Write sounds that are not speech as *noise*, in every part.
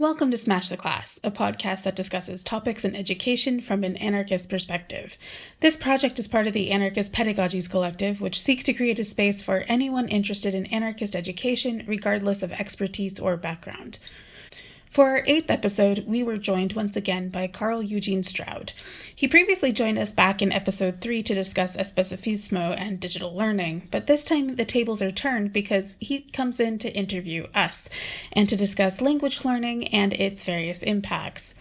Welcome to Smash the Class, a podcast that discusses topics in education from an anarchist perspective. This project is part of the Anarchist Pedagogies Collective, which seeks to create a space for anyone interested in anarchist education, regardless of expertise or background. For our eighth episode, we were joined once again by Carl Eugene Stroud. He previously joined us back in episode three to discuss especifismo and digital learning, but this time the tables are turned because he comes in to interview us and to discuss language learning and its various impacts.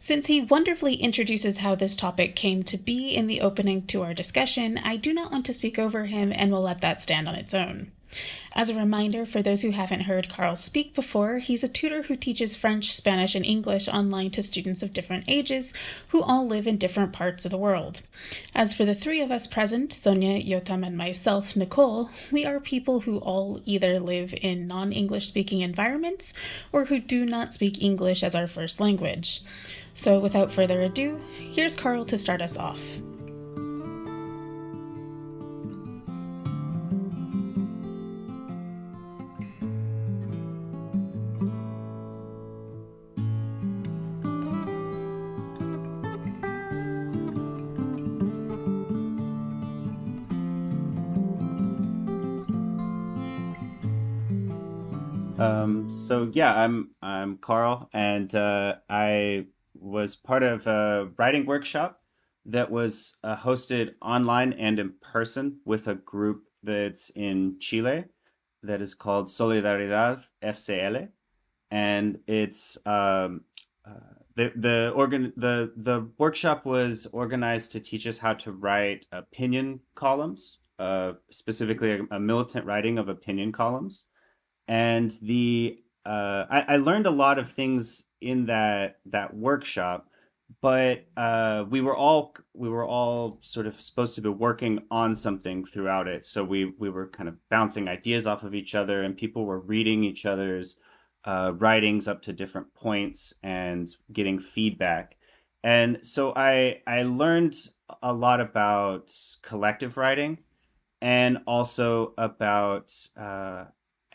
Since he wonderfully introduces how this topic came to be in the opening to our discussion, I do not want to speak over him and will let that stand on its own. As a reminder, for those who haven't heard Carl speak before, he's a tutor who teaches French, Spanish, and English online to students of different ages who all live in different parts of the world. As for the three of us present, Sonia, Yotam, and myself, Nicole, we are people who all either live in non English speaking environments or who do not speak English as our first language. So, without further ado, here's Carl to start us off. Um, so yeah, I'm I'm Carl, and uh, I was part of a writing workshop that was uh, hosted online and in person with a group that's in Chile that is called Solidaridad FCL, and it's um, uh, the the organ the the workshop was organized to teach us how to write opinion columns, uh, specifically a, a militant writing of opinion columns and the uh, I, I learned a lot of things in that that workshop but uh, we were all we were all sort of supposed to be working on something throughout it. So we we were kind of bouncing ideas off of each other and people were reading each other's uh, writings up to different points and getting feedback. And so i i learned a lot about collective writing and also about uh,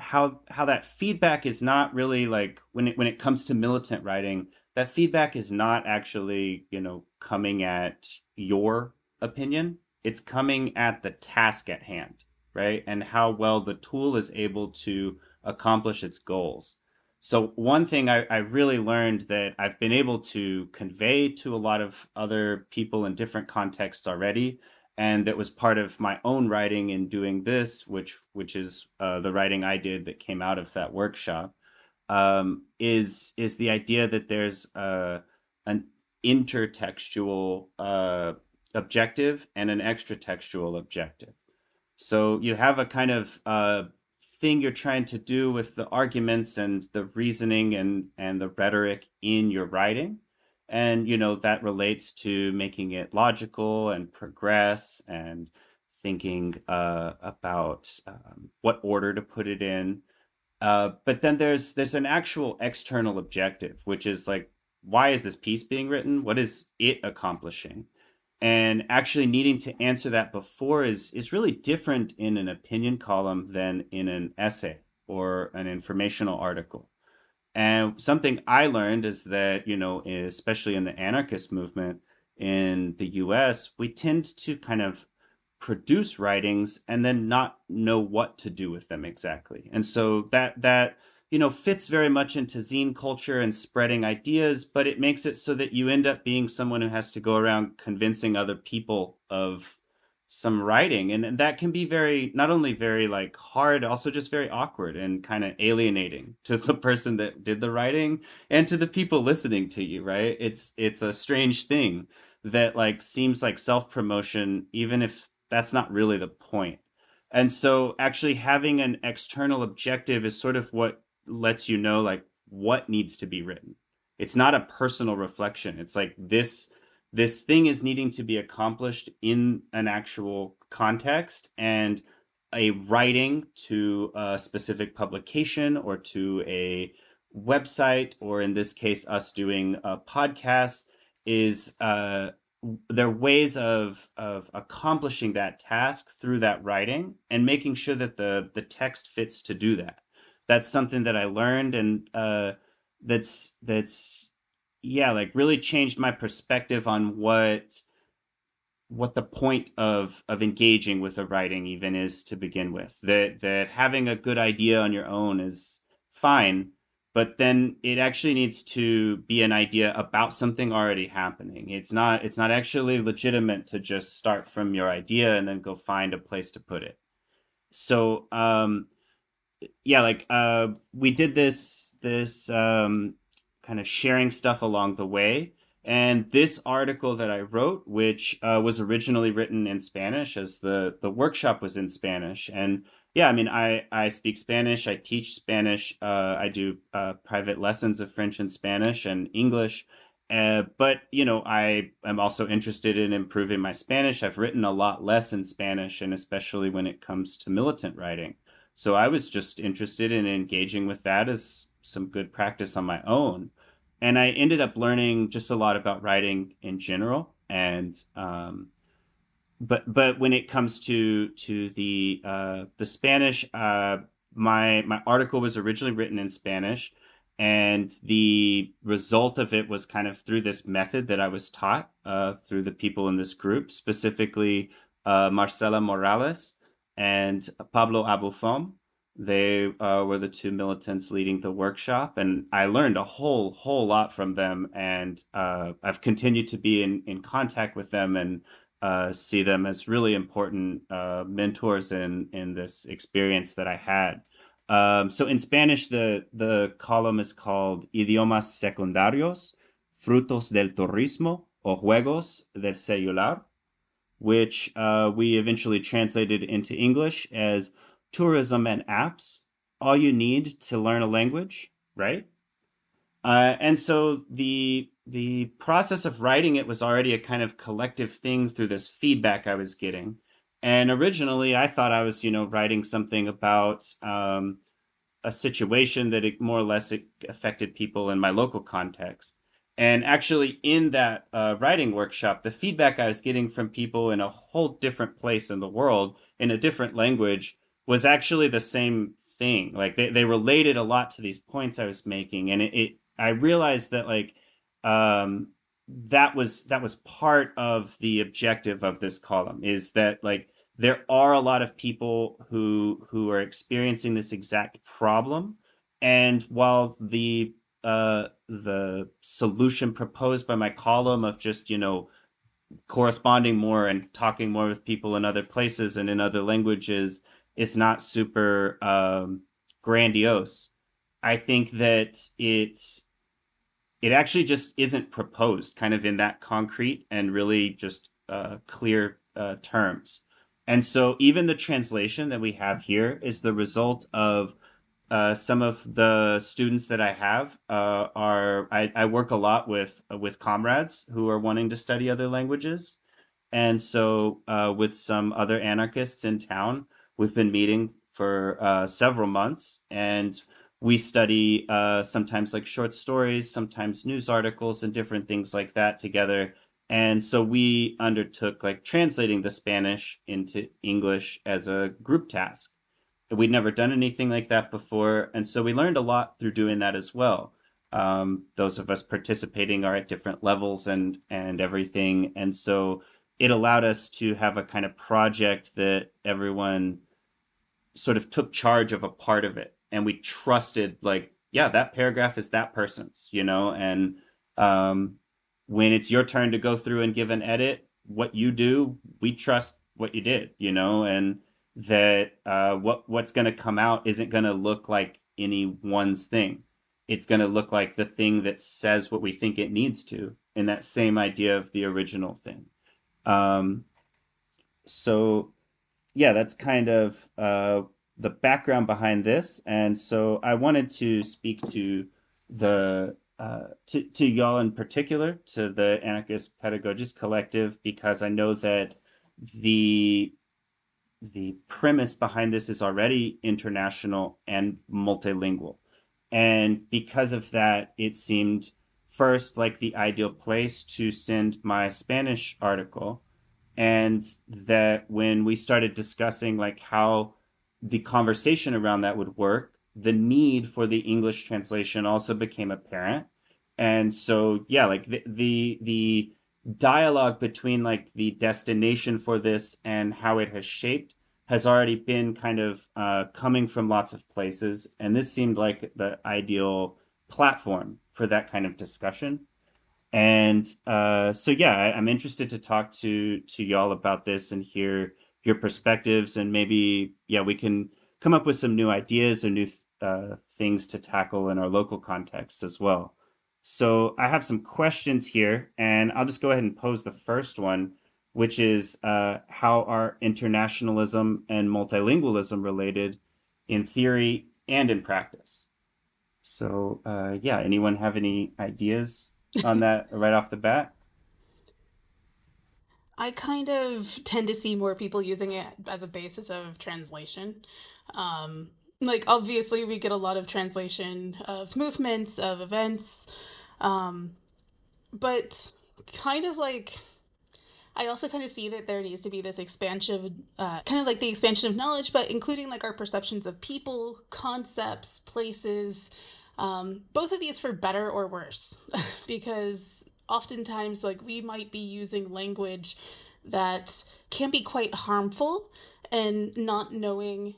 how how that feedback is not really like when it when it comes to militant writing that feedback is not actually you know coming at your opinion. It's coming at the task at hand right? And how well the tool is able to accomplish its goals. So one thing I, I really learned that i've been able to convey to a lot of other people in different contexts already and that was part of my own writing in doing this, which which is uh, the writing I did that came out of that workshop, um, is is the idea that there's uh, an intertextual uh, objective and an extratextual objective. So you have a kind of uh, thing you're trying to do with the arguments and the reasoning and and the rhetoric in your writing and you know that relates to making it logical and progress and thinking uh, about um, what order to put it in. Uh, but then there's there's an actual external objective which is like why is this piece being written? What is it accomplishing? And actually needing to answer that before is is really different in an opinion column than in an essay or an informational article and something I learned is that, you know, especially in the anarchist movement in the US, we tend to kind of produce writings and then not know what to do with them exactly. And so that that you know fits very much into zine culture and spreading ideas, but it makes it so that you end up being someone who has to go around convincing other people of some writing and, that can be very not only very like hard also just very awkward and kind of alienating *laughs* to the person that did the writing and to the people listening to you right? It's it's a strange thing that like seems like self-promotion even if that's not really the point. And so actually having an external objective is sort of what lets you know like what needs to be written. It's not a personal reflection. It's like this this thing is needing to be accomplished in an actual context and a writing to a specific publication or to a website or in this case us doing a podcast is uh there are ways of of accomplishing that task through that writing and making sure that the the text fits to do that. That's something that i learned and uh that's that's yeah like really changed my perspective on what what the point of of engaging with the writing even is to begin with. That that having a good idea on your own is fine but then it actually needs to be an idea about something already happening. It's not it's not actually legitimate to just start from your idea and then go find a place to put it. So um yeah like uh we did this this um kind of sharing stuff along the way and this article that I wrote, which uh, was originally written in Spanish, as the the workshop was in Spanish, and yeah, I mean, I I speak Spanish, I teach Spanish, uh, I do uh, private lessons of French and Spanish and English, uh, but you know, I am also interested in improving my Spanish. I've written a lot less in Spanish, and especially when it comes to militant writing. So I was just interested in engaging with that as some good practice on my own and I ended up learning just a lot about writing in general. And um, but but when it comes to to the uh, the Spanish, uh, my my article was originally written in Spanish, and the result of it was kind of through this method that I was taught uh, through the people in this group, specifically uh, Marcela Morales and Pablo Abufom they uh, were the two militants leading the workshop, and I learned a whole whole lot from them. And uh, I've continued to be in in contact with them and uh, see them as really important uh, mentors in in this experience that I had. Um, so in Spanish, the the column is called Idiomas Secundarios, Frutos del Turismo o Juegos del Celular, which uh, we eventually translated into English as tourism and apps, all you need to learn a language, right? Uh, and so the the process of writing it was already a kind of collective thing through this feedback I was getting. And originally, I thought I was, you know, writing something about um, a situation that it more or less affected people in my local context. And actually, in that uh, writing workshop, the feedback I was getting from people in a whole different place in the world, in a different language, was actually the same thing. Like they, they related a lot to these points I was making. And it, it I realized that like um that was that was part of the objective of this column is that like there are a lot of people who who are experiencing this exact problem and while the uh the solution proposed by my column of just you know corresponding more and talking more with people in other places and in other languages it's not super um, grandiose. I think that it it actually just isn't proposed kind of in that concrete and really just uh, clear uh, terms. And so even the translation that we have here is the result of uh, some of the students that I have uh, are I, I, work a lot with with comrades who are wanting to study other languages, and so uh, with some other anarchists in town, We've been meeting for uh, several months and we study uh, sometimes like short stories, sometimes news articles, and different things like that together. And so we undertook like translating the Spanish into English as a group task. We'd never done anything like that before. And so we learned a lot through doing that as well. Um, those of us participating are at different levels and and everything. And so it allowed us to have a kind of project that everyone sort of took charge of a part of it and we trusted like yeah that paragraph is that person's you know and um, when it's your turn to go through and give an edit what you do we trust what you did you know and that uh, what what's going to come out isn't going to look like any one's thing it's going to look like the thing that says what we think it needs to in that same idea of the original thing um, so yeah, that's kind of uh, the background behind this. And so I wanted to speak to the uh, to, to y'all in particular, to the Anarchist Pedagogies Collective, because I know that the the premise behind this is already international and multilingual. And because of that, it seemed first like the ideal place to send my Spanish article and that when we started discussing like how the conversation around that would work the need for the English translation also became apparent. And so, yeah, like the, the, the dialogue between like the destination for this and how it has shaped has already been kind of uh, coming from lots of places. And this seemed like the ideal platform for that kind of discussion. And uh, so, yeah, I, I'm interested to talk to to y'all about this and hear your perspectives, and maybe, yeah, we can come up with some new ideas or new uh, things to tackle in our local context as well. So I have some questions here, and I'll just go ahead and pose the first one, which is uh, how are internationalism and multilingualism related in theory and in practice? So, uh, yeah, anyone have any ideas on that *laughs* right off the bat? I kind of tend to see more people using it as a basis of translation. Um, like, obviously, we get a lot of translation of movements, of events, um, but kind of like I also kind of see that there needs to be this expansion, uh, kind of like the expansion of knowledge, but including like our perceptions of people, concepts, places, um, both of these for better or worse, *laughs* because oftentimes like we might be using language that can be quite harmful and not knowing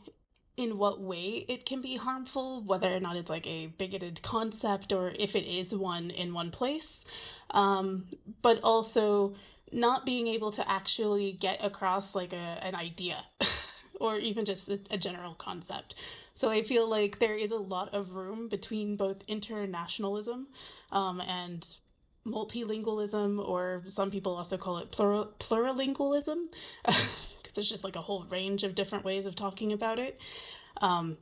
in what way it can be harmful, whether or not it's like a bigoted concept or if it is one in one place, um, but also not being able to actually get across like a, an idea *laughs* or even just a, a general concept. So I feel like there is a lot of room between both internationalism um, and multilingualism, or some people also call it plural, plurilingualism. *laughs* Because there's just like a whole range of different ways of talking about it. Um,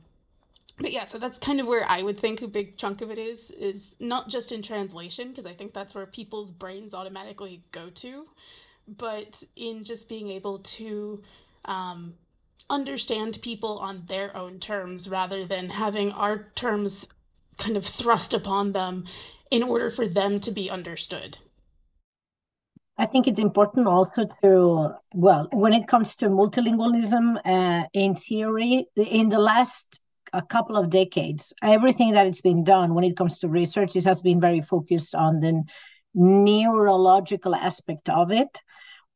but yeah, so that's kind of where I would think a big chunk of it is is not just in translation because I think that's where people's brains automatically go to, but in just being able to um, understand people on their own terms rather than having our terms kind of thrust upon them in order for them to be understood. I think it's important also to, well, when it comes to multilingualism uh, in theory, in the last a couple of decades, everything that it's been done when it comes to research, this has been very focused on the neurological aspect of it.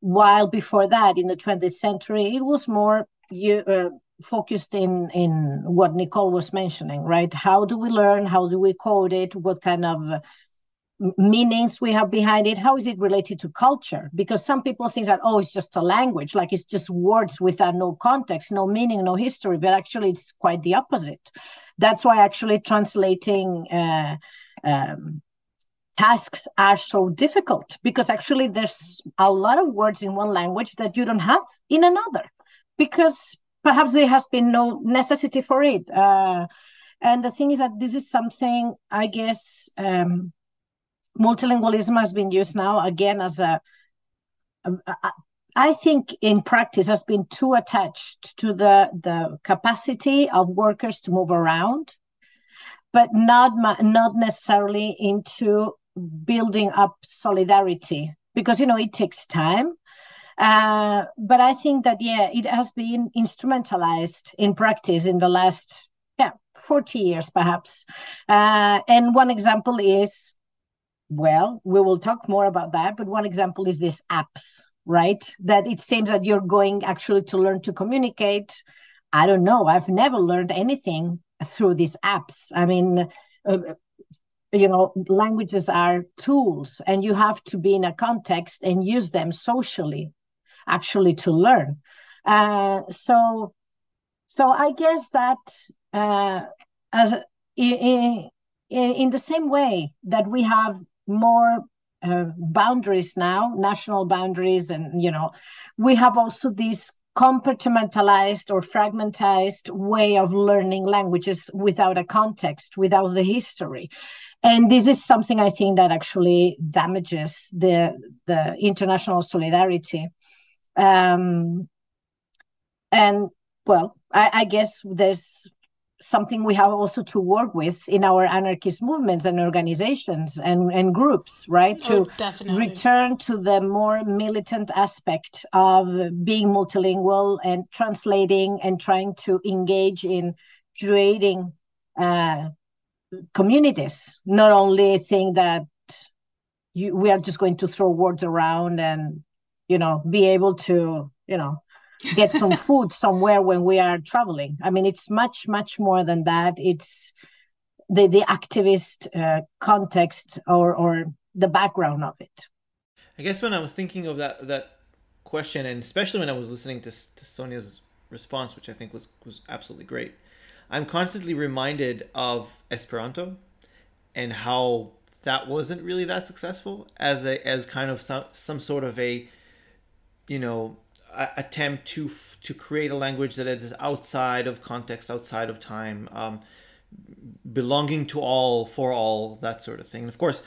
While before that, in the 20th century, it was more you, uh, focused in in what Nicole was mentioning, right? How do we learn? How do we code it? What kind of meanings we have behind it how is it related to culture because some people think that oh it's just a language like it's just words without no context no meaning no history but actually it's quite the opposite that's why actually translating uh, um, tasks are so difficult because actually there's a lot of words in one language that you don't have in another because perhaps there has been no necessity for it uh, and the thing is that this is something i guess um, multilingualism has been used now again as a, a, a I think in practice has been too attached to the the capacity of workers to move around, but not not necessarily into building up solidarity because you know it takes time. Uh, but I think that yeah, it has been instrumentalized in practice in the last yeah 40 years perhaps. Uh, and one example is well, we will talk more about that. But one example is these apps, right? That it seems that you're going actually to learn to communicate. I don't know. I've never learned anything through these apps. I mean, uh, you know, languages are tools, and you have to be in a context and use them socially, actually, to learn. Uh, so, so I guess that uh, as in, in, the same way that we have more uh, boundaries now, national boundaries, and you know, we have also this compartmentalized or fragmentized way of learning languages without a context, without the history. And this is something I think that actually damages the the international solidarity. Um, and well, I, I guess there's something we have also to work with in our anarchist movements and organizations and, and groups, right? Oh, to definitely. return to the more militant aspect of being multilingual and translating and trying to engage in creating uh, communities, not only think that you, we are just going to throw words around and you know be able to you know get some *laughs* food somewhere when we are traveling. I mean, it's much much more than that. It's the the activist uh, context or or the background of it. I guess when I was thinking of that that question, and especially when I was listening to, to Sonia's response, which I think was was absolutely great, I'm constantly reminded of Esperanto and how that wasn't really that successful as a as kind of some some sort of a you know attempt to to create a language that is outside of context, outside of time, um, belonging to all, for all, that sort of thing. And of course,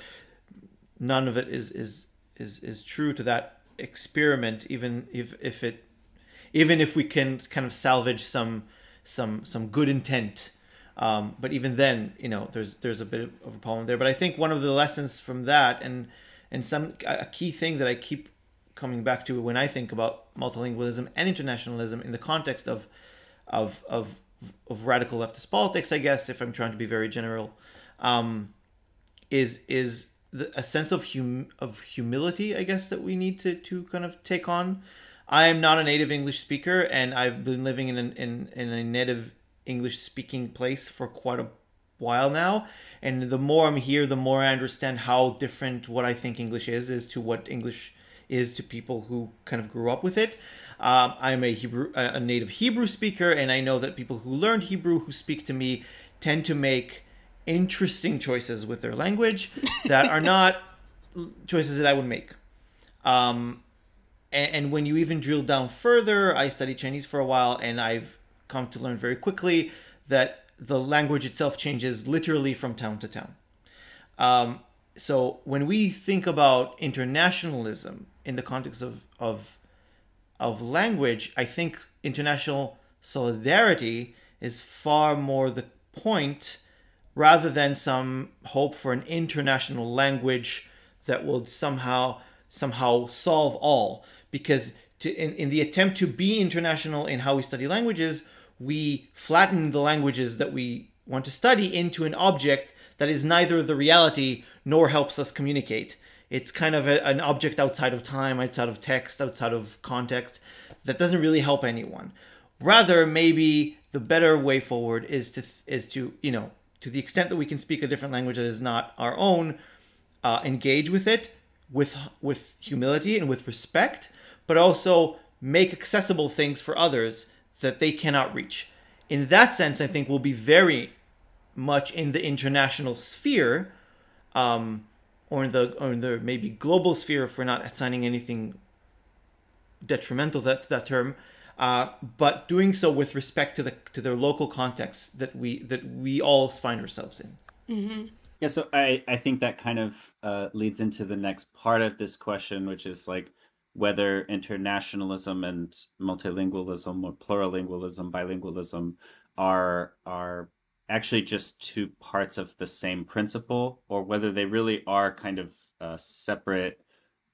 none of it is is is is true to that experiment even if if it even if we can kind of salvage some some some good intent um, but even then you know there's there's a bit of a problem there but i think one of the lessons from that and and some a key thing that i keep coming back to when i think about multilingualism and internationalism in the context of of of of radical leftist politics i guess if i'm trying to be very general um, is is the, a sense of hum of humility, I guess, that we need to to kind of take on. I am not a native English speaker, and I've been living in an, in in a native English speaking place for quite a while now. And the more I'm here, the more I understand how different what I think English is is to what English is to people who kind of grew up with it. Um, I'm a Hebrew, a native Hebrew speaker, and I know that people who learned Hebrew who speak to me tend to make interesting choices with their language that are *laughs* not choices that I would make. Um, and, and, when you even drill down further, I studied Chinese for a while, and I've come to learn very quickly that the language itself changes literally from town to town. Um, so when we think about internationalism in the context of, of of language, I think international solidarity is far more the point rather than some hope for an international language that will somehow somehow solve all. Because to, in, in the attempt to be international in how we study languages we flatten the languages that we want to study into an object that is neither the reality nor helps us communicate it's kind of a, an object outside of time outside of text outside of context that doesn't really help anyone rather maybe the better way forward is to is to you know to the extent that we can speak a different language that is not our own, uh, engage with it with with humility and with respect, but also make accessible things for others that they cannot reach. In that sense, I think we'll be very much in the international sphere, um, or in the or in the maybe global sphere if we're not assigning anything detrimental that that term uh, but doing so with respect to the to their local context that we that we all find ourselves in. Mm-hmm. Yeah, so I I think that kind of uh, leads into the next part of this question, which is like whether internationalism and multilingualism or plurilingualism, bilingualism are are actually just two parts of the same principle, or whether they really are kind of uh, separate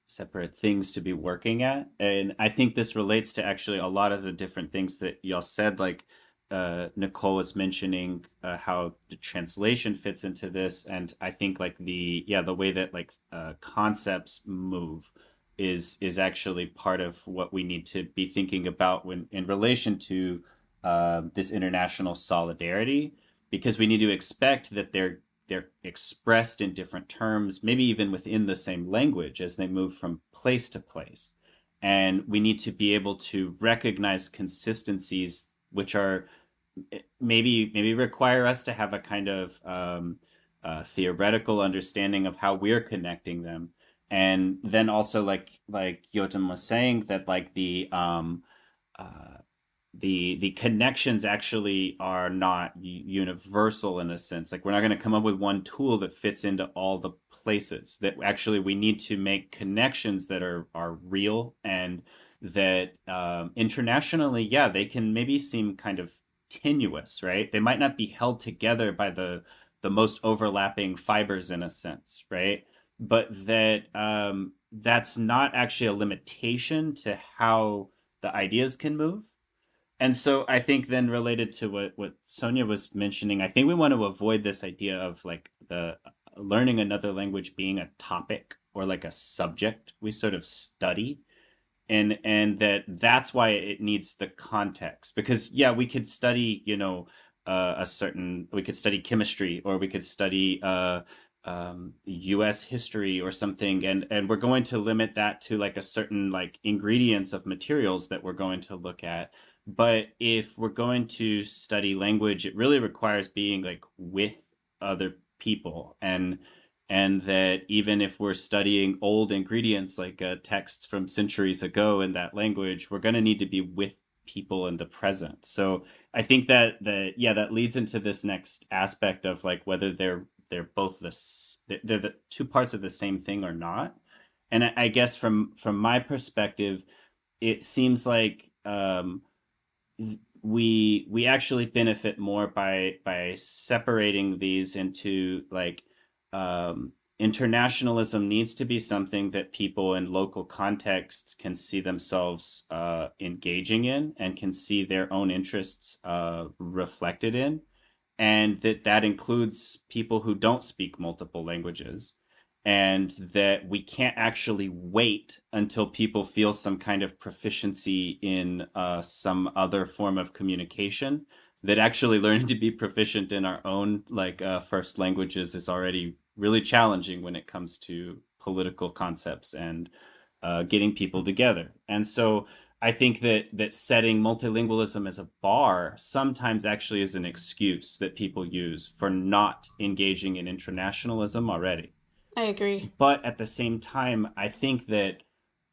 separate things to be working at. And I think this relates to actually a lot of the different things that y'all said, like uh, Nicole was mentioning uh, how the translation fits into this. And I think like the, yeah, the way that like uh, concepts move is, is actually part of what we need to be thinking about when in relation to uh, this international solidarity, because we need to expect that there they're expressed in different terms, maybe even within the same language as they move from place to place. And we need to be able to recognize consistencies which are eh, maybe maybe require us to have a kind of um, uh, theoretical understanding of how we're connecting them and then also like like Yotam was saying that like the um, uh, the the connections actually are not universal in a sense. Like we're not going to come up with one tool that fits into all the places that actually we need to make connections that are are real and that um, internationally yeah they can maybe seem kind of tenuous right? They might not be held together by the the most overlapping fibers in a sense right? But that um, that's not actually a limitation to how the ideas can move and so I think then related to what what Sonia was mentioning, I think we want to avoid this idea of like the learning another language being a topic or like a subject we sort of study and and that that's why it needs the context because yeah we could study you know uh, a certain we could study chemistry or we could study uh, um, U.S. history or something, and and we're going to limit that to like a certain like ingredients of materials that we're going to look at. But if we're going to study language, it really requires being like with other people and and that even if we're studying old ingredients like uh, texts from centuries ago in that language, we're going to need to be with people in the present. So I think that that yeah, that leads into this next aspect of like whether they're they're both the they're the two parts of the same thing or not. And I, I guess from from my perspective, it seems like um, we we actually benefit more by by separating these into like um, internationalism needs to be something that people in local contexts can see themselves uh, engaging in and can see their own interests uh, reflected in and that that includes people who don't speak multiple languages and that we can't actually wait until people feel some kind of proficiency in uh, some other form of communication that actually *laughs* learning to be proficient in our own like uh, first languages is already really challenging when it comes to political concepts and uh, getting people together. And so I think that that setting multilingualism as a bar sometimes actually is an excuse that people use for not engaging in internationalism already. I agree. But at the same time, I think that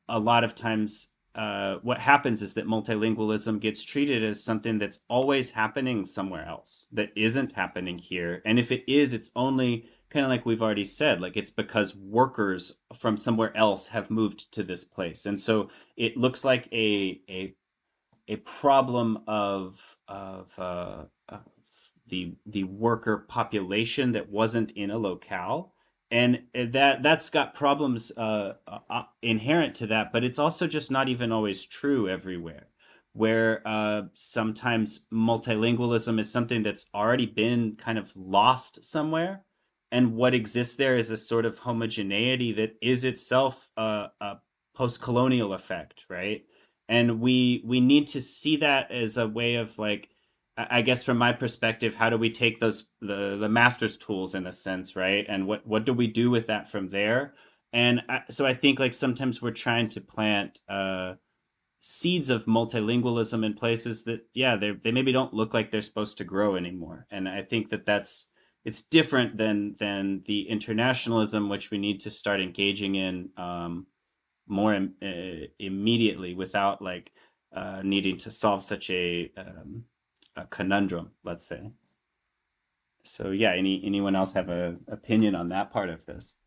a lot of times uh, what happens is that multilingualism gets treated as something that's always happening somewhere else that isn't happening here. And if it is, it's only kind of like we've already said, like it's because workers from somewhere else have moved to this place. And so it looks like a a a problem of of, uh, of the the worker population that wasn't in a locale and that that's got problems uh, uh, inherent to that but it's also just not even always true everywhere. Where uh, sometimes multilingualism is something that's already been kind of lost somewhere and what exists there is a sort of homogeneity that is itself a, a post-colonial effect right? And we we need to see that as a way of like I guess from my perspective, how do we take those the the master's tools in a sense, right? And what what do we do with that from there? And I, so I think like sometimes we're trying to plant uh, seeds of multilingualism in places that yeah they they maybe don't look like they're supposed to grow anymore. And I think that that's it's different than than the internationalism which we need to start engaging in um, more Im- uh, immediately without like uh, needing to solve such a um, a conundrum, let's say. So yeah, any anyone else have a opinion on that part of this?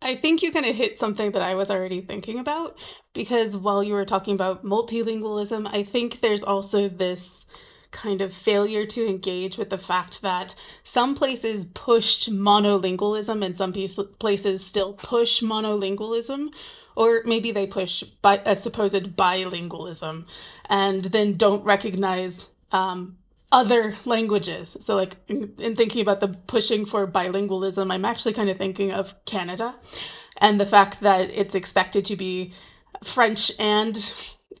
I think you kind of hit something that I was already thinking about because while you were talking about multilingualism, I think there's also this kind of failure to engage with the fact that some places pushed monolingualism and some places still push monolingualism or maybe they push bi- a supposed bilingualism and then don't recognize um, other languages. So, like in, in, thinking about the pushing for bilingualism, I'm actually kind of thinking of Canada and the fact that it's expected to be French and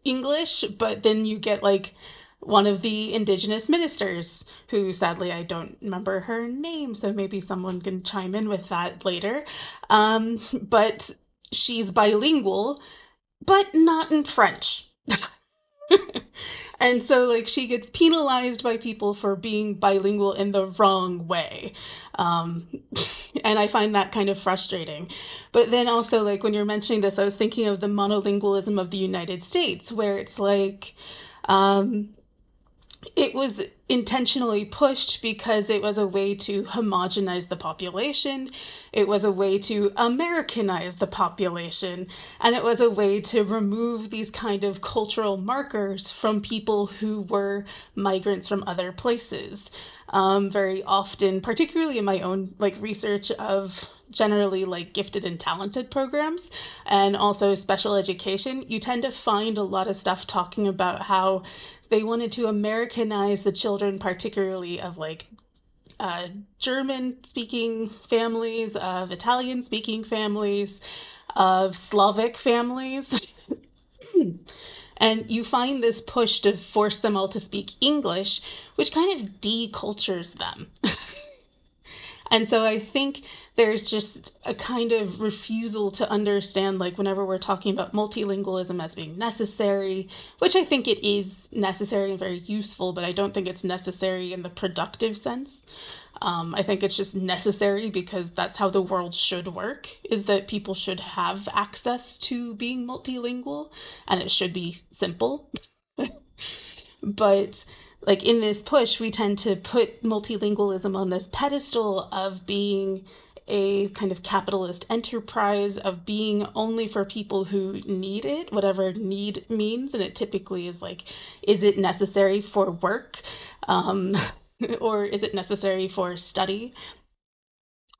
English, but then you get like one of the indigenous ministers who sadly I don't remember her name, so maybe someone can chime in with that later. Um, but she's bilingual, but not in French. *laughs* and so like she gets penalized by people for being bilingual in the wrong way. Um, *laughs* and i find that kind of frustrating. But then also like when you're mentioning this i was thinking of the monolingualism of the united states where it's like um, it was intentionally pushed because it was a way to homogenize the population, it was a way to Americanize the population, and it was a way to remove these kind of cultural markers from people who were migrants from other places. Um, very often, particularly in my own like research of generally like gifted and talented programs and also special education, you tend to find a lot of stuff talking about how they wanted to Americanize the children, particularly of like uh, German speaking families, of Italian speaking families, of Slavic families. *laughs* and you find this push to force them all to speak English, which kind of decultures them. *laughs* and so I think there's just a kind of refusal to understand like whenever we're talking about multilingualism as being necessary which i think it is necessary and very useful but i don't think it's necessary in the productive sense. Um, i think it's just necessary because that's how the world should work is that people should have access to being multilingual and it should be simple. *laughs* But like in this push we tend to put multilingualism on this pedestal of being a kind of capitalist enterprise of being only for people who need it, whatever need means. And it typically is like, is it necessary for work? Um, *laughs* or is it necessary for study?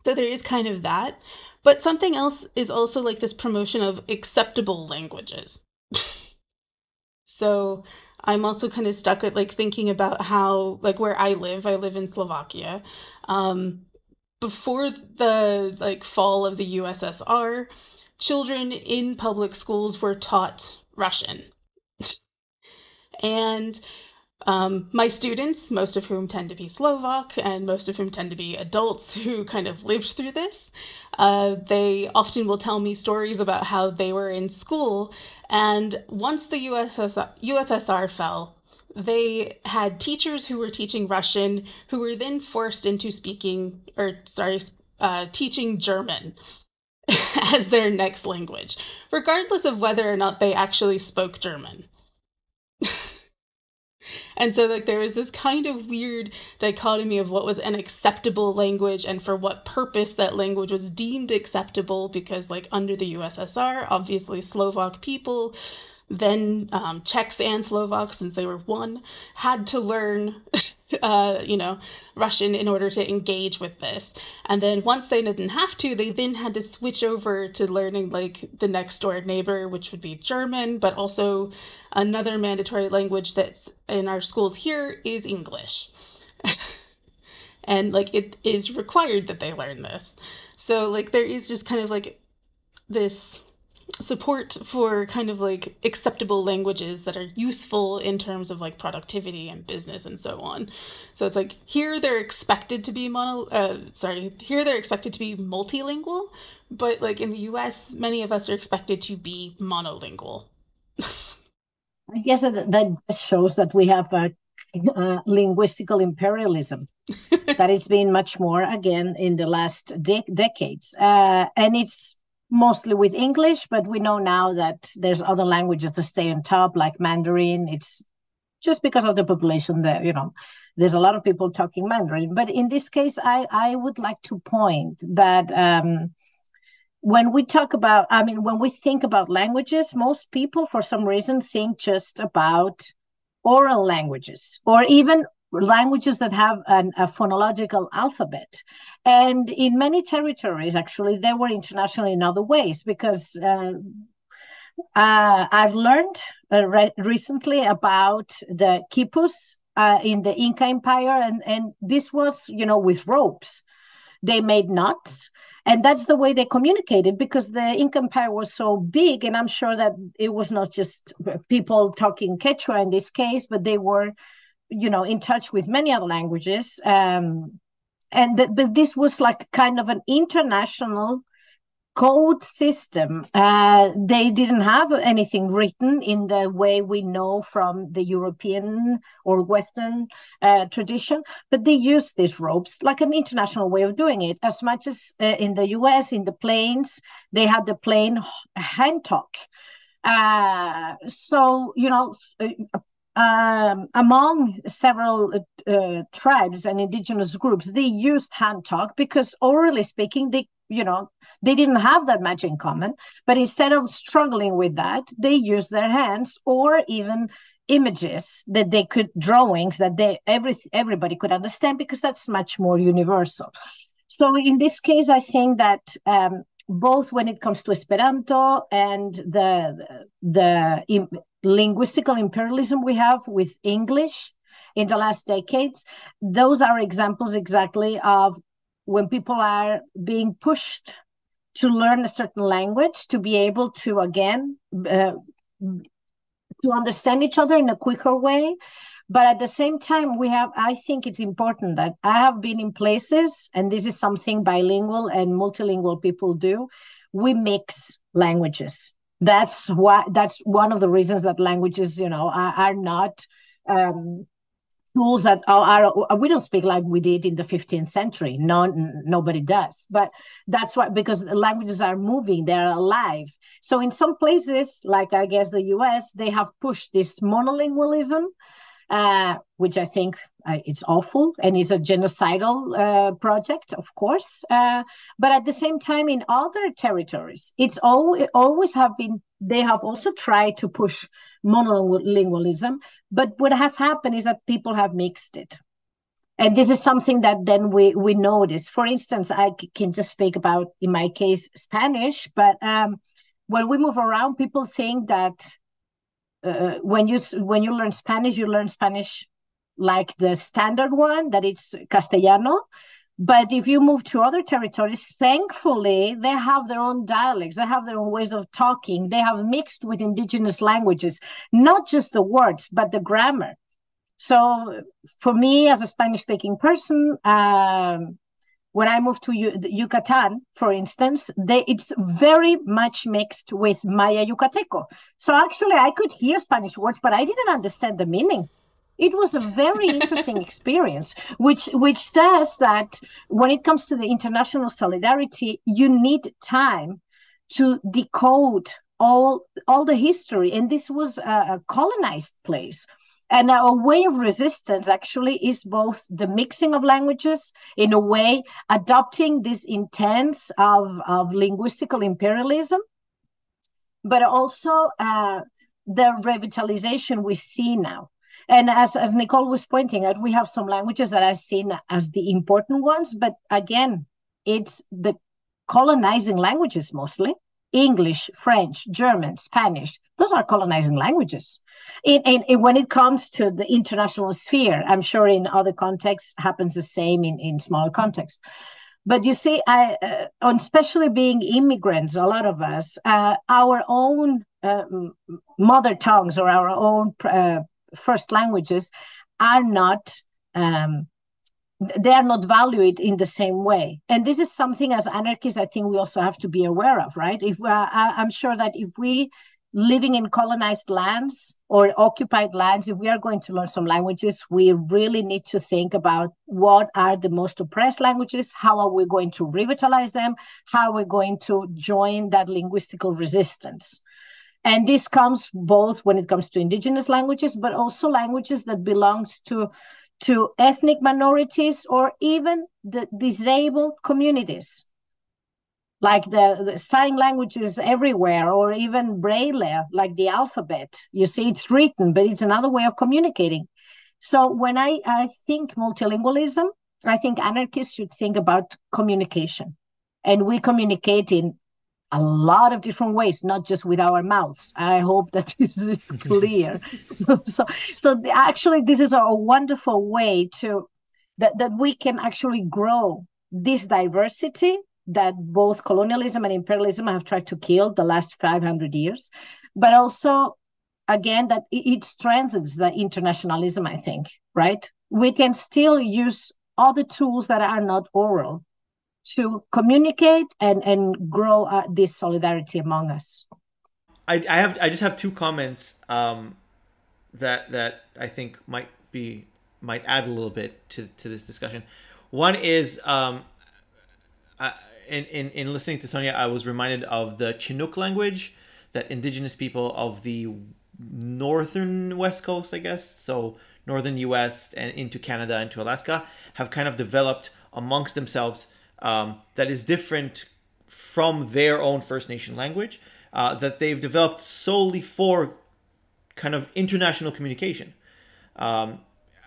So there is kind of that. But something else is also like this promotion of acceptable languages. *laughs* so I'm also kind of stuck at like thinking about how, like, where I live, I live in Slovakia. Um, before the like fall of the USSR, children in public schools were taught Russian. and um, my students, most of whom tend to be Slovak and most of whom tend to be adults who kind of lived through this, uh, they often will tell me stories about how they were in school. And once the USSR, USSR fell, they had teachers who were teaching Russian who were then forced into speaking, or sorry, uh, teaching German *laughs* as their next language, regardless of whether or not they actually spoke German. *laughs* and so like there was this kind of weird dichotomy of what was an acceptable language and for what purpose that language was deemed acceptable because like under the USSR obviously Slovak people then um, Czechs and Slovaks, since they were one, had to learn, *laughs* uh, you know, Russian in order to engage with this. And then once they didn't have to, they then had to switch over to learning like the next door neighbor, which would be German, but also another mandatory language that's in our schools here is English. *laughs* and like it is required that they learn this. So like there is just kind of like this support for kind of like acceptable languages that are useful in terms of like productivity and business and so on. So it's like here they're expected to be mono uh, sorry, here they're expected to be multilingual, but like in the US many of us are expected to be monolingual. I guess that that shows that we have a, a linguistical imperialism *laughs* that it's been much more again in the last de- decades uh, and it's mostly with English, but we know now that there's other languages that stay on top, like Mandarin. It's just because of the population that you know there's a lot of people talking Mandarin. But in this case, I I would like to point that. Um, when we talk about, I mean, when we think about languages, most people, for some reason, think just about oral languages or even languages that have an, a phonological alphabet. And in many territories, actually, they were international in other ways because uh, uh, I've learned uh, re- recently about the quipus uh, in the Inca Empire, and, and this was, you know, with ropes. They made knots and that's the way they communicated because the Inca Empire was so big, and I'm sure that it was not just people talking Quechua in this case, but they were you know in touch with many other languages um, and th- but this was like kind of an international code system. Uh, they didn't have anything written in the way we know from the european or western uh, tradition but they used these ropes like an international way of doing it. As much as uh, in the us in the plains they had the plain hand talk uh, so you know um, among several uh, tribes and indigenous groups, they used hand talk because orally speaking, they you know they didn't have that much in common. But instead of struggling with that, they used their hands or even images that they could drawings that they every everybody could understand because that's much more universal. So in this case, I think that um, both when it comes to Esperanto and the the linguistical imperialism we have with English in the last decades, those are examples exactly of when people are being pushed to learn a certain language to be able to again uh, to understand each other in a quicker way. But at the same time we have i think it's important that i have been in places and this is something bilingual and multilingual people do we mix languages that's why that's one of the reasons that languages you know are, are not um, tools that are, are, we don't speak like we did in the 15th century. No nobody does. But that's why because the languages are moving they're alive. So in some places like i guess the us they have pushed this monolingualism uh, which I think uh, it's awful and it's a genocidal uh, project, of course. Uh, but at the same time, in other territories, it's always always have been. They have also tried to push monolingualism, but what has happened is that people have mixed it. And this is something that then we we notice. For instance, I can just speak about, in my case, Spanish. But um, when we move around, people think that uh, when you when you learn Spanish, you learn Spanish like the standard one that it's Castellano. But if you move to other territories, thankfully they have their own dialects, they have their own ways of talking, they have mixed with indigenous languages, not just the words, but the grammar. So for me, as a Spanish speaking person, um, when I moved to Yucatan, for instance, they, it's very much mixed with Maya Yucateco. So actually, I could hear Spanish words, but I didn't understand the meaning. It was a very *laughs* interesting experience, which which says that when it comes to the international solidarity, you need time to decode all all the history, and this was a, a colonized place. And a way of resistance actually is both the mixing of languages, in a way, adopting this intense of, of linguistical imperialism, but also uh, the revitalization we see now. And as, as Nicole was pointing out, we have some languages that are seen as the important ones, but again, it's the colonizing languages mostly English, French, German, Spanish. Those are colonizing languages. In, in, in, when it comes to the international sphere, I'm sure in other contexts happens the same in, in smaller contexts. But you see, I, uh, especially being immigrants, a lot of us, uh, our own uh, mother tongues or our own uh, first languages are not um, they are not valued in the same way. And this is something as anarchists i think we also have to be aware of right? If uh, I, am sure that if we living in colonized lands or occupied lands if we are going to learn some languages we really need to think about what are the most oppressed languages how are we going to revitalize them how are we going to join that linguistical resistance? And this comes both when it comes to indigenous languages but also languages that belongs to to ethnic minorities or even the disabled communities. Like the, the, sign languages everywhere or even braille like the alphabet. You see it's written but it's another way of communicating. So when i, I think multilingualism i think anarchists should think about communication. And we communicate in a lot of different ways, not just with our mouths. I hope that *laughs* this is clear. *laughs* so, so, so actually, this is a wonderful way to that that we can actually grow this diversity that both colonialism and imperialism have tried to kill the last 500 years, but also again that it strengthens the internationalism. I think right. We can still use other tools that are not oral to communicate and and grow uh, this solidarity among us. I, I have I just have two comments um, that that I think might be might add a little bit to, to this discussion. One is um, I, in, in in listening to Sonia, I was reminded of the Chinook language that indigenous people of the northern west coast, I guess. So northern U.S. and into Canada and to Alaska have kind of developed amongst themselves um, that is different from their own First Nation language uh, that they've developed solely for kind of international communication. Um,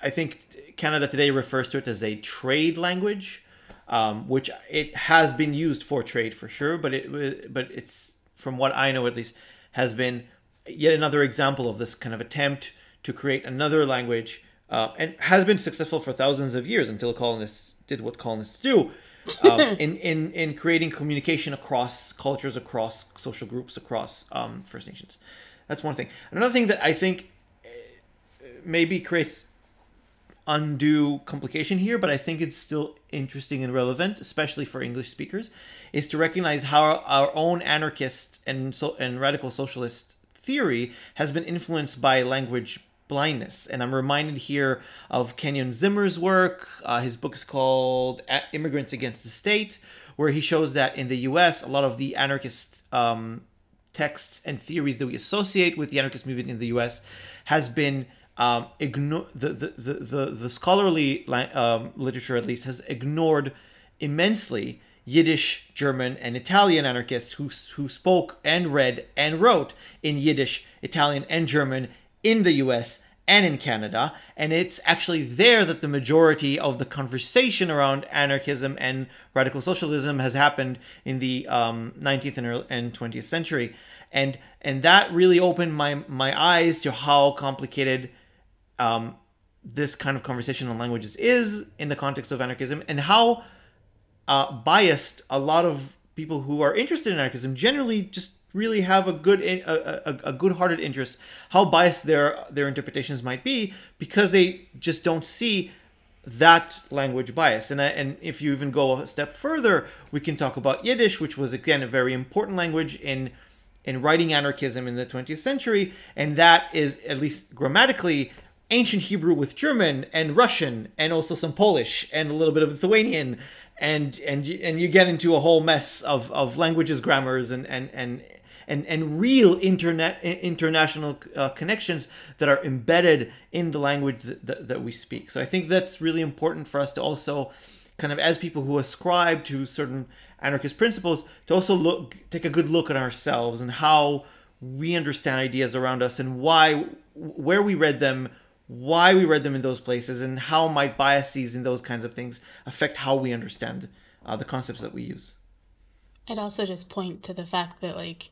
I think Canada today refers to it as a trade language, um, which it has been used for trade for sure, but it but it's from what I know at least has been yet another example of this kind of attempt to create another language uh, and has been successful for thousands of years until colonists did what colonists do um, *laughs* in, in, in creating communication across cultures, across social groups, across um, First Nations. That's one thing. Another thing that I think uh, maybe creates undue complication here, but I think it's still interesting and relevant, especially for English speakers, is to recognize how our, our own anarchist and so and radical socialist theory has been influenced by language blindness. And I'm reminded here of Kenyon Zimmer's work. Uh, his book is called Immigrants Against the State, where he shows that in the US, a lot of the anarchist um, texts and theories that we associate with the anarchist movement in the US has been um, the, the, the, the, the scholarly um, literature at least has ignored immensely Yiddish, German, and Italian anarchists who, who spoke and read and wrote in Yiddish, Italian, and German in the US and in Canada. And it's actually there that the majority of the conversation around anarchism and radical socialism has happened in the um, 19th and, early, and 20th century. And, and that really opened my, my eyes to how complicated um, this kind of conversation on languages is in the context of anarchism and how uh, biased a lot of people who are interested in anarchism generally just really have a good a, a, a good-hearted interest how biased their their interpretations might be because they just don't see that language bias. And I, and if you even go a step further we can talk about yiddish which was again a very important language in in writing anarchism in the 20th century. And that is at least grammatically ancient hebrew with german and russian and also some polish and a little bit of lithuanian. And and and you get into a whole mess of of languages grammars and and and and, and real internet international uh, connections that are embedded in the language that, that, that we speak. So I think that's really important for us to also kind of as people who ascribe to certain anarchist principles to also look take a good look at ourselves and how we understand ideas around us and why where we read them why we read them in those places and how might biases and those kinds of things affect how we understand uh, the concepts that we use i'd also just point to the fact that like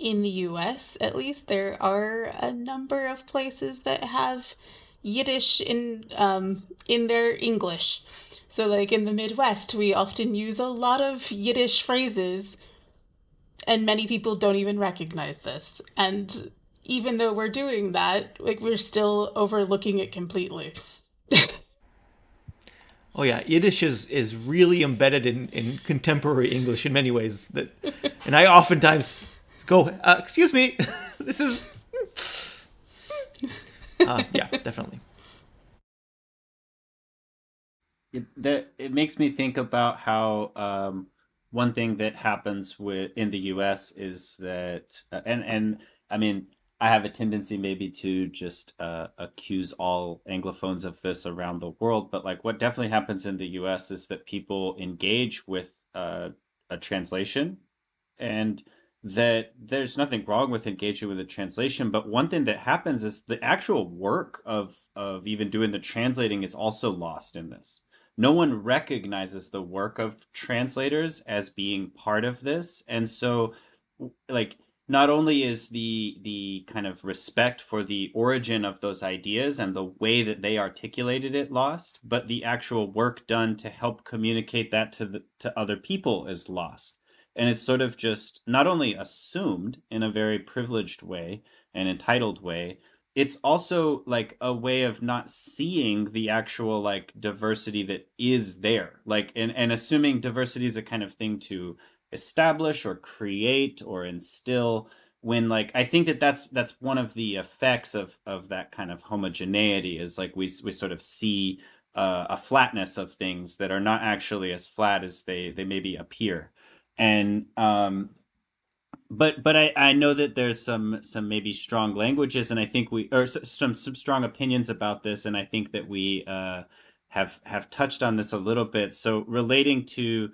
in the US, at least, there are a number of places that have Yiddish in um, in their English. So, like in the Midwest, we often use a lot of Yiddish phrases, and many people don't even recognize this. And even though we're doing that, like we're still overlooking it completely. *laughs* oh yeah, Yiddish is is really embedded in in contemporary English in many ways. That, *laughs* and I oftentimes go. Uh, excuse me. *laughs* this is. *laughs* Uh, yeah, definitely. It, that it makes me think about how um, one thing that happens with in the U.S. is that, uh, and and I mean, I have a tendency maybe to just uh, accuse all Anglophones of this around the world, but like what definitely happens in the U.S. is that people engage with uh, a translation, and that there's nothing wrong with engaging with a translation but one thing that happens is the actual work of of even doing the translating is also lost in this. No one recognizes the work of translators as being part of this and so like not only is the the kind of respect for the origin of those ideas and the way that they articulated it lost but the actual work done to help communicate that to the, to other people is lost and it's sort of just not only assumed in a very privileged way and entitled way it's also like a way of not seeing the actual like diversity that is there. Like and, and assuming diversity is a kind of thing to establish or create or instill when like i think that that's that's one of the effects of of that kind of homogeneity is like we we sort of see uh, a flatness of things that are not actually as flat as they they maybe appear and um but but I, I know that there's some some maybe strong languages and I think we or some some strong opinions about this and I think that we uh, have have touched on this a little bit. So relating to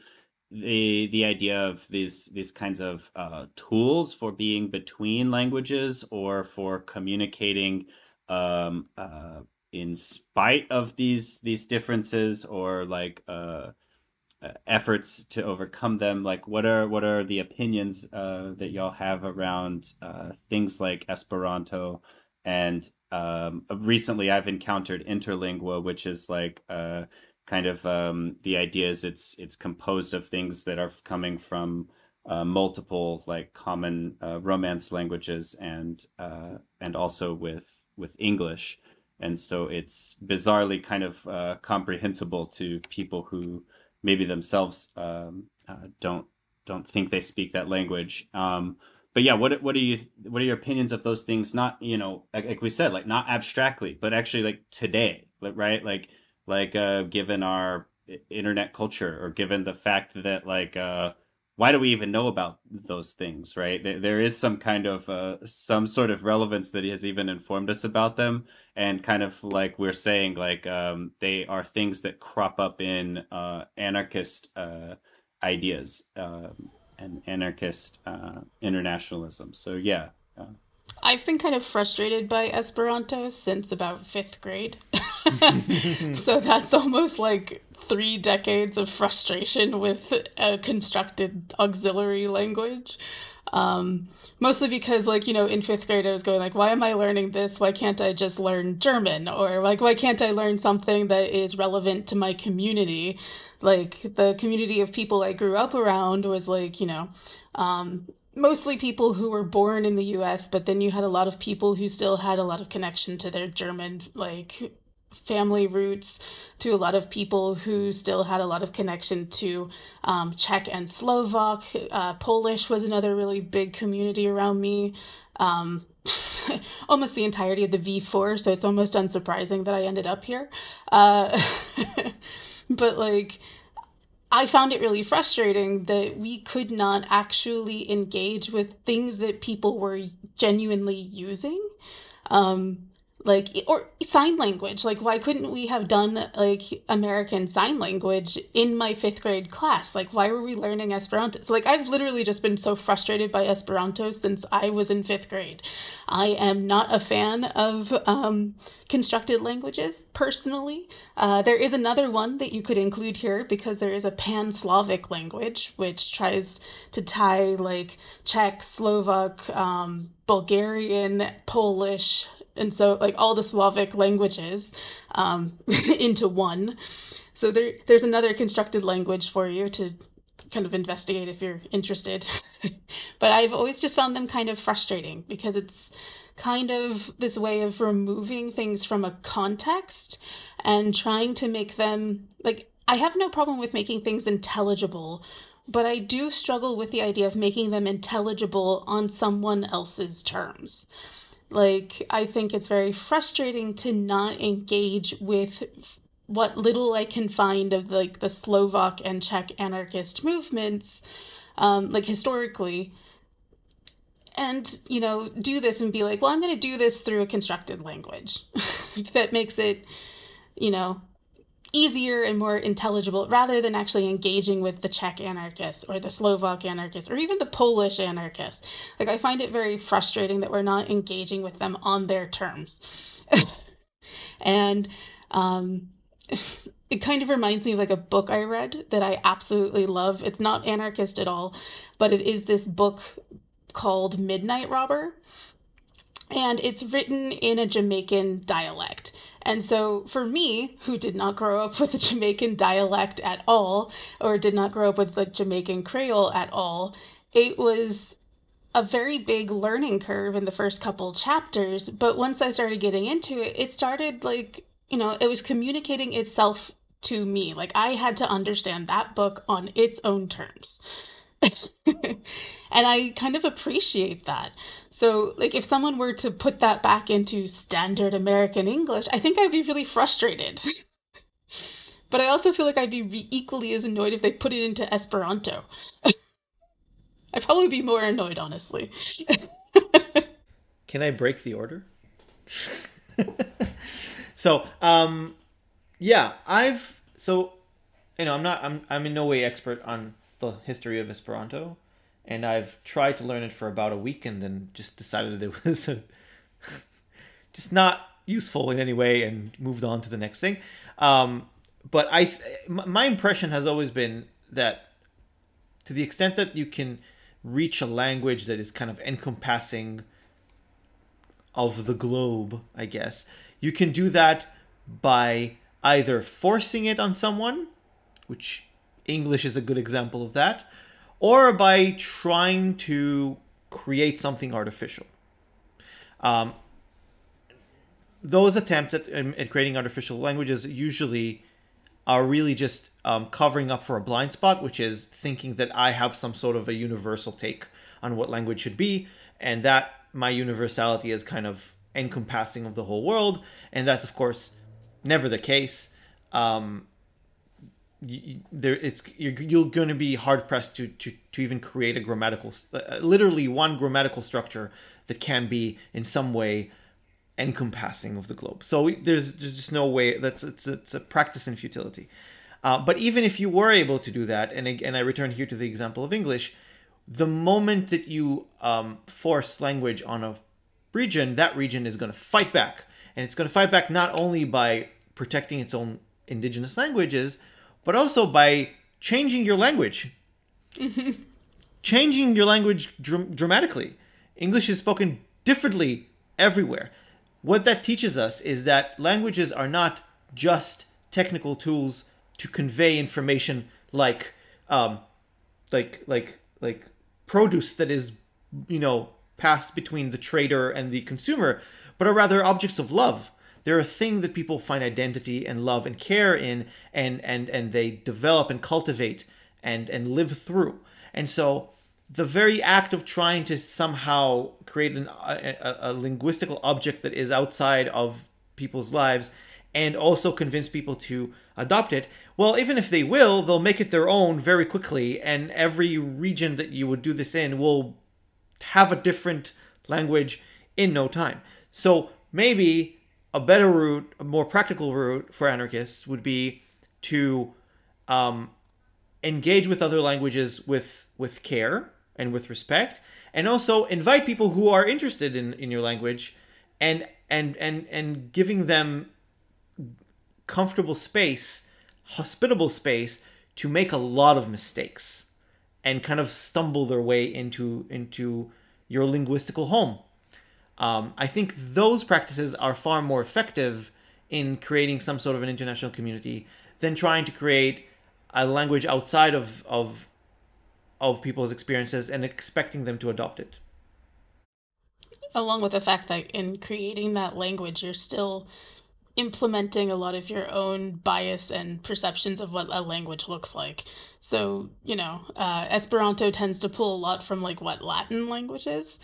the the idea of these these kinds of uh, tools for being between languages or for communicating um, uh, in spite of these these differences or like uh, efforts to overcome them like what are what are the opinions uh, that y'all have around uh, things like esperanto? And um, recently i've encountered interlingua which is like uh, kind of um, the idea is it's it's composed of things that are coming from uh, multiple like common uh, romance languages and uh, and also with with English, and so it's bizarrely kind of comprehensible to people who maybe themselves um, uh, don't don't think they speak that language. Um, but yeah, what what are you what are your opinions of those things? Not you know like, like we said, like not abstractly, but actually like today, like right, like like uh, given our internet culture or given the fact that like uh, why do we even know about those things right? There is some kind of uh, some sort of relevance that he has even informed us about them. And kind of like we're saying like um, they are things that crop up in uh, anarchist uh, ideas um, and anarchist uh, internationalism. So yeah uh, I've been kind of frustrated by Esperanto since about fifth grade. *laughs* so that's almost like three decades of frustration with a constructed auxiliary language. Um, mostly because, like, you know, in fifth grade, I was going, like, why am I learning this? Why can't I just learn German? Or, like, why can't I learn something that is relevant to my community? Like, the community of people I grew up around was, like, you know, um, mostly people who were born in the US, but then you had a lot of people who still had a lot of connection to their German like family roots, to a lot of people who still had a lot of connection to um, Czech and Slovak. Uh, Polish was another really big community around me. Um, *laughs* almost the entirety of the V4, so it's almost unsurprising that I ended up here. Uh, *laughs* but like, I found it really frustrating that we could not actually engage with things that people were genuinely using. Um, like or sign language. Like why couldn't we have done like american sign language in my fifth grade class? Like why were we learning esperanto so, like i've literally just been so frustrated by esperanto since i was in fifth grade. I am not a fan of um, constructed languages personally. Uh, there is another one that you could include here because there is a pan-slavic language which tries to tie like czech slovak um, bulgarian polish and so like all the Slavic languages um, *laughs* into one. So there, there's another constructed language for you to kind of investigate if you're interested. *laughs* but I've always just found them kind of frustrating because it's kind of this way of removing things from a context and trying to make them like I have no problem with making things intelligible, but I do struggle with the idea of making them intelligible on someone else's terms. Like, I think it's very frustrating to not engage with what little I can find of like the Slovak and Czech anarchist movements, um, like historically, and you know, do this and be like, well, I'm going to do this through a constructed language. *laughs* That makes it, you know, easier and more intelligible rather than actually engaging with the Czech anarchists or the Slovak anarchists or even the Polish anarchists. Like, I find it very frustrating that we're not engaging with them on their terms. *laughs* and um, *laughs* it kind of reminds me of like a book I read that I absolutely love. It's not anarchist at all, but it is this book called Midnight Robber. And it's written in a Jamaican dialect. And so, for me, who did not grow up with a Jamaican dialect at all, or did not grow up with like Jamaican Creole at all, it was a very big learning curve in the first couple chapters. But once I started getting into it, it started like, you know, it was communicating itself to me. Like, I had to understand that book on its own terms. *laughs* and I kind of appreciate that. So, like, if someone were to put that back into standard American English, I think I'd be really frustrated. *laughs* but I also feel like I'd be equally as annoyed if they put it into Esperanto. *laughs* I'd probably be more annoyed, honestly. Can I break the order? so, um, yeah, I've so you know I'm not I'm I'm in no way expert on the history of Esperanto, and I've tried to learn it for about a week and then just decided it *laughs* was a, just not useful in any way and moved on to the next thing. Um, but I my impression has always been that to the extent that you can reach a language that is kind of encompassing of the globe, I guess, you can do that by either forcing it on someone, which English is a good example of that, or by trying to create something artificial. Um, those attempts at, at creating artificial languages usually are really just um, covering up for a blind spot, which is thinking that I have some sort of a universal take on what language should be, and that my universality is kind of encompassing of the whole world, and that's of course never the case. Um, you, there, it's you're, you're going to be hard pressed to, to to even create a grammatical, uh, literally one grammatical structure that can be in some way encompassing of the globe. So there's, there's just no way that's it's, it's a practice in futility. Uh, but even if you were able to do that, and and I return here to the example of English, the moment that you um, force language on a region, that region is going to fight back, and it's going to fight back not only by protecting its own indigenous languages, but also by changing your language, *laughs* changing your language dr- dramatically. English is spoken differently everywhere. What that teaches us is that languages are not just technical tools to convey information like um, like like like produce that is you know passed between the trader and the consumer but are rather objects of love they're a thing that people find identity and love and care in and and and they develop and cultivate and and live through. And so the very act of trying to somehow create an, a, a, linguistical object that is outside of people's lives and also convince people to adopt it well even if they will they'll make it their own very quickly. And every region that you would do this in will have a different language in no time. So maybe a better route a more practical route for anarchists would be to um, engage with other languages with with care and with respect and also invite people who are interested in, in your language and and and and giving them comfortable space hospitable space to make a lot of mistakes and kind of stumble their way into into your linguistical home um, i think those practices are far more effective in creating some sort of an international community than trying to create a language outside of, of of people's experiences and expecting them to adopt it. Along with the fact that in creating that language, you're still implementing a lot of your own bias and perceptions of what a language looks like. So, you know, uh, Esperanto tends to pull a lot from like what Latin languages.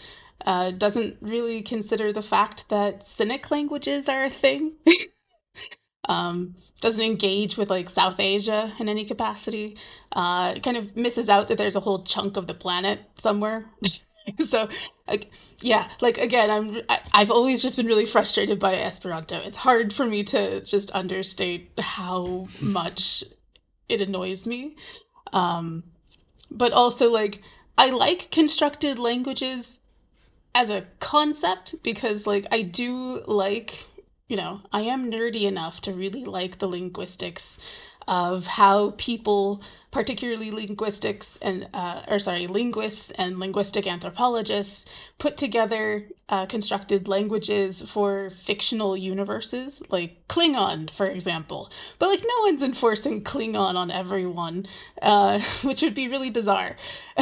Uh, doesn't really consider the fact that Sinic languages are a thing. *laughs* um, doesn't engage with like South Asia in any capacity. Uh, kind of misses out that there's a whole chunk of the planet somewhere. *laughs* so, like, yeah, like again, I'm I, I've always just been really frustrated by Esperanto. It's hard for me to just understate how much it annoys me. Um, but also like I like constructed languages as a concept because like I do like you know, I am nerdy enough to really like the linguistics of how people, particularly linguistics and, uh, or sorry, linguists and linguistic anthropologists, put together uh, constructed languages for fictional universes, like Klingon, for example. But like, no one's enforcing Klingon on everyone, uh, *laughs* which would be really bizarre. *laughs*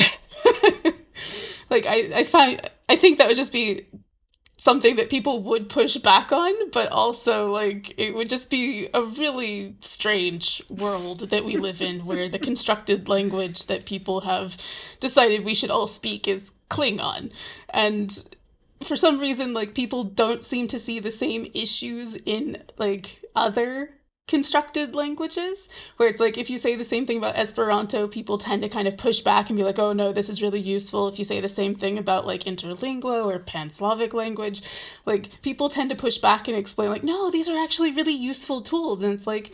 like, I, I find, I think that would just be something that people would push back on, but also like it would just be a really strange world that we live in where the constructed language that people have decided we should all speak is Klingon. And for some reason like people don't seem to see the same issues in like other constructed languages where it's like if you say the same thing about esperanto people tend to kind of push back and be like oh no this is really useful. If you say the same thing about like interlingua or pan-slavic language like people tend to push back and explain like no these are actually really useful tools. And it's like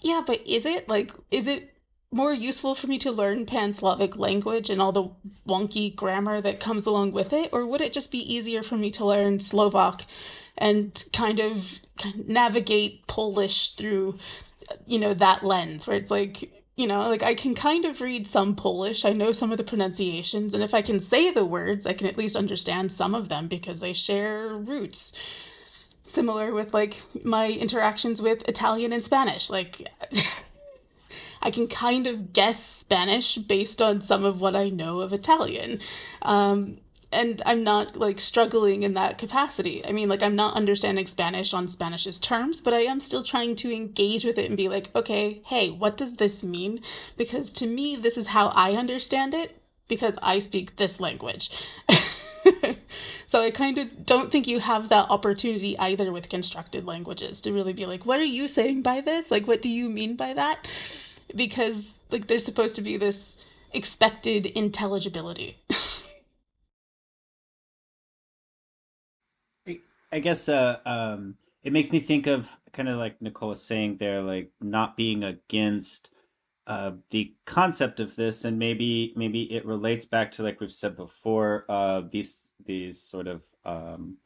yeah but is it? Like is it more useful for me to learn pan-slavic language and all the wonky grammar that comes along with it? Or would it just be easier for me to learn slovak and kind of navigate Polish through, you know, that lens where it's like, you know, like I can kind of read some Polish. I know some of the pronunciations. And if I can say the words, I can at least understand some of them because they share roots. Similar with like my interactions with Italian and Spanish. Like, *laughs* I can kind of guess Spanish based on some of what I know of Italian. Um, and I'm not like struggling in that capacity. I mean, like I'm not understanding Spanish on Spanish's terms, but I am still trying to engage with it and be like, okay, hey, what does this mean? Because to me, this is how I understand it because I speak this language. *laughs* so I kind of don't think you have that opportunity either with constructed languages to really be like, what are you saying by this? Like, what do you mean by that? Because like there's supposed to be this expected intelligibility. *laughs* I guess uh, um, it makes me think of kind of like Nicole was saying there, like not being against uh, the concept of this, and maybe maybe it relates back to like we've said before, uh, these these sort of um,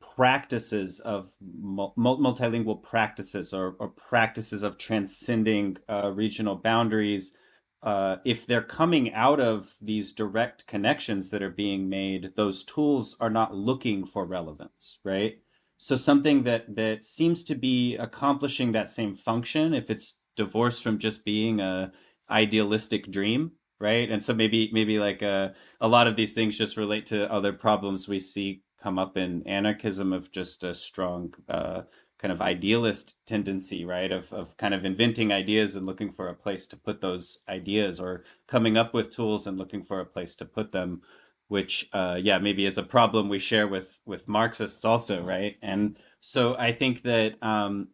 practices of multilingual practices or, or practices of transcending uh, regional boundaries uh, if they're coming out of these direct connections that are being made, those tools are not looking for relevance, right? So something that that seems to be accomplishing that same function, if it's divorced from just being a idealistic dream, right? And so maybe maybe like a, uh, a lot of these things just relate to other problems we see come up in anarchism of just a strong uh, kind of idealist tendency, right? Of, of kind of inventing ideas and looking for a place to put those ideas or coming up with tools and looking for a place to put them, which, uh, yeah, maybe is a problem we share with, with Marxists also, right? And so I think that um,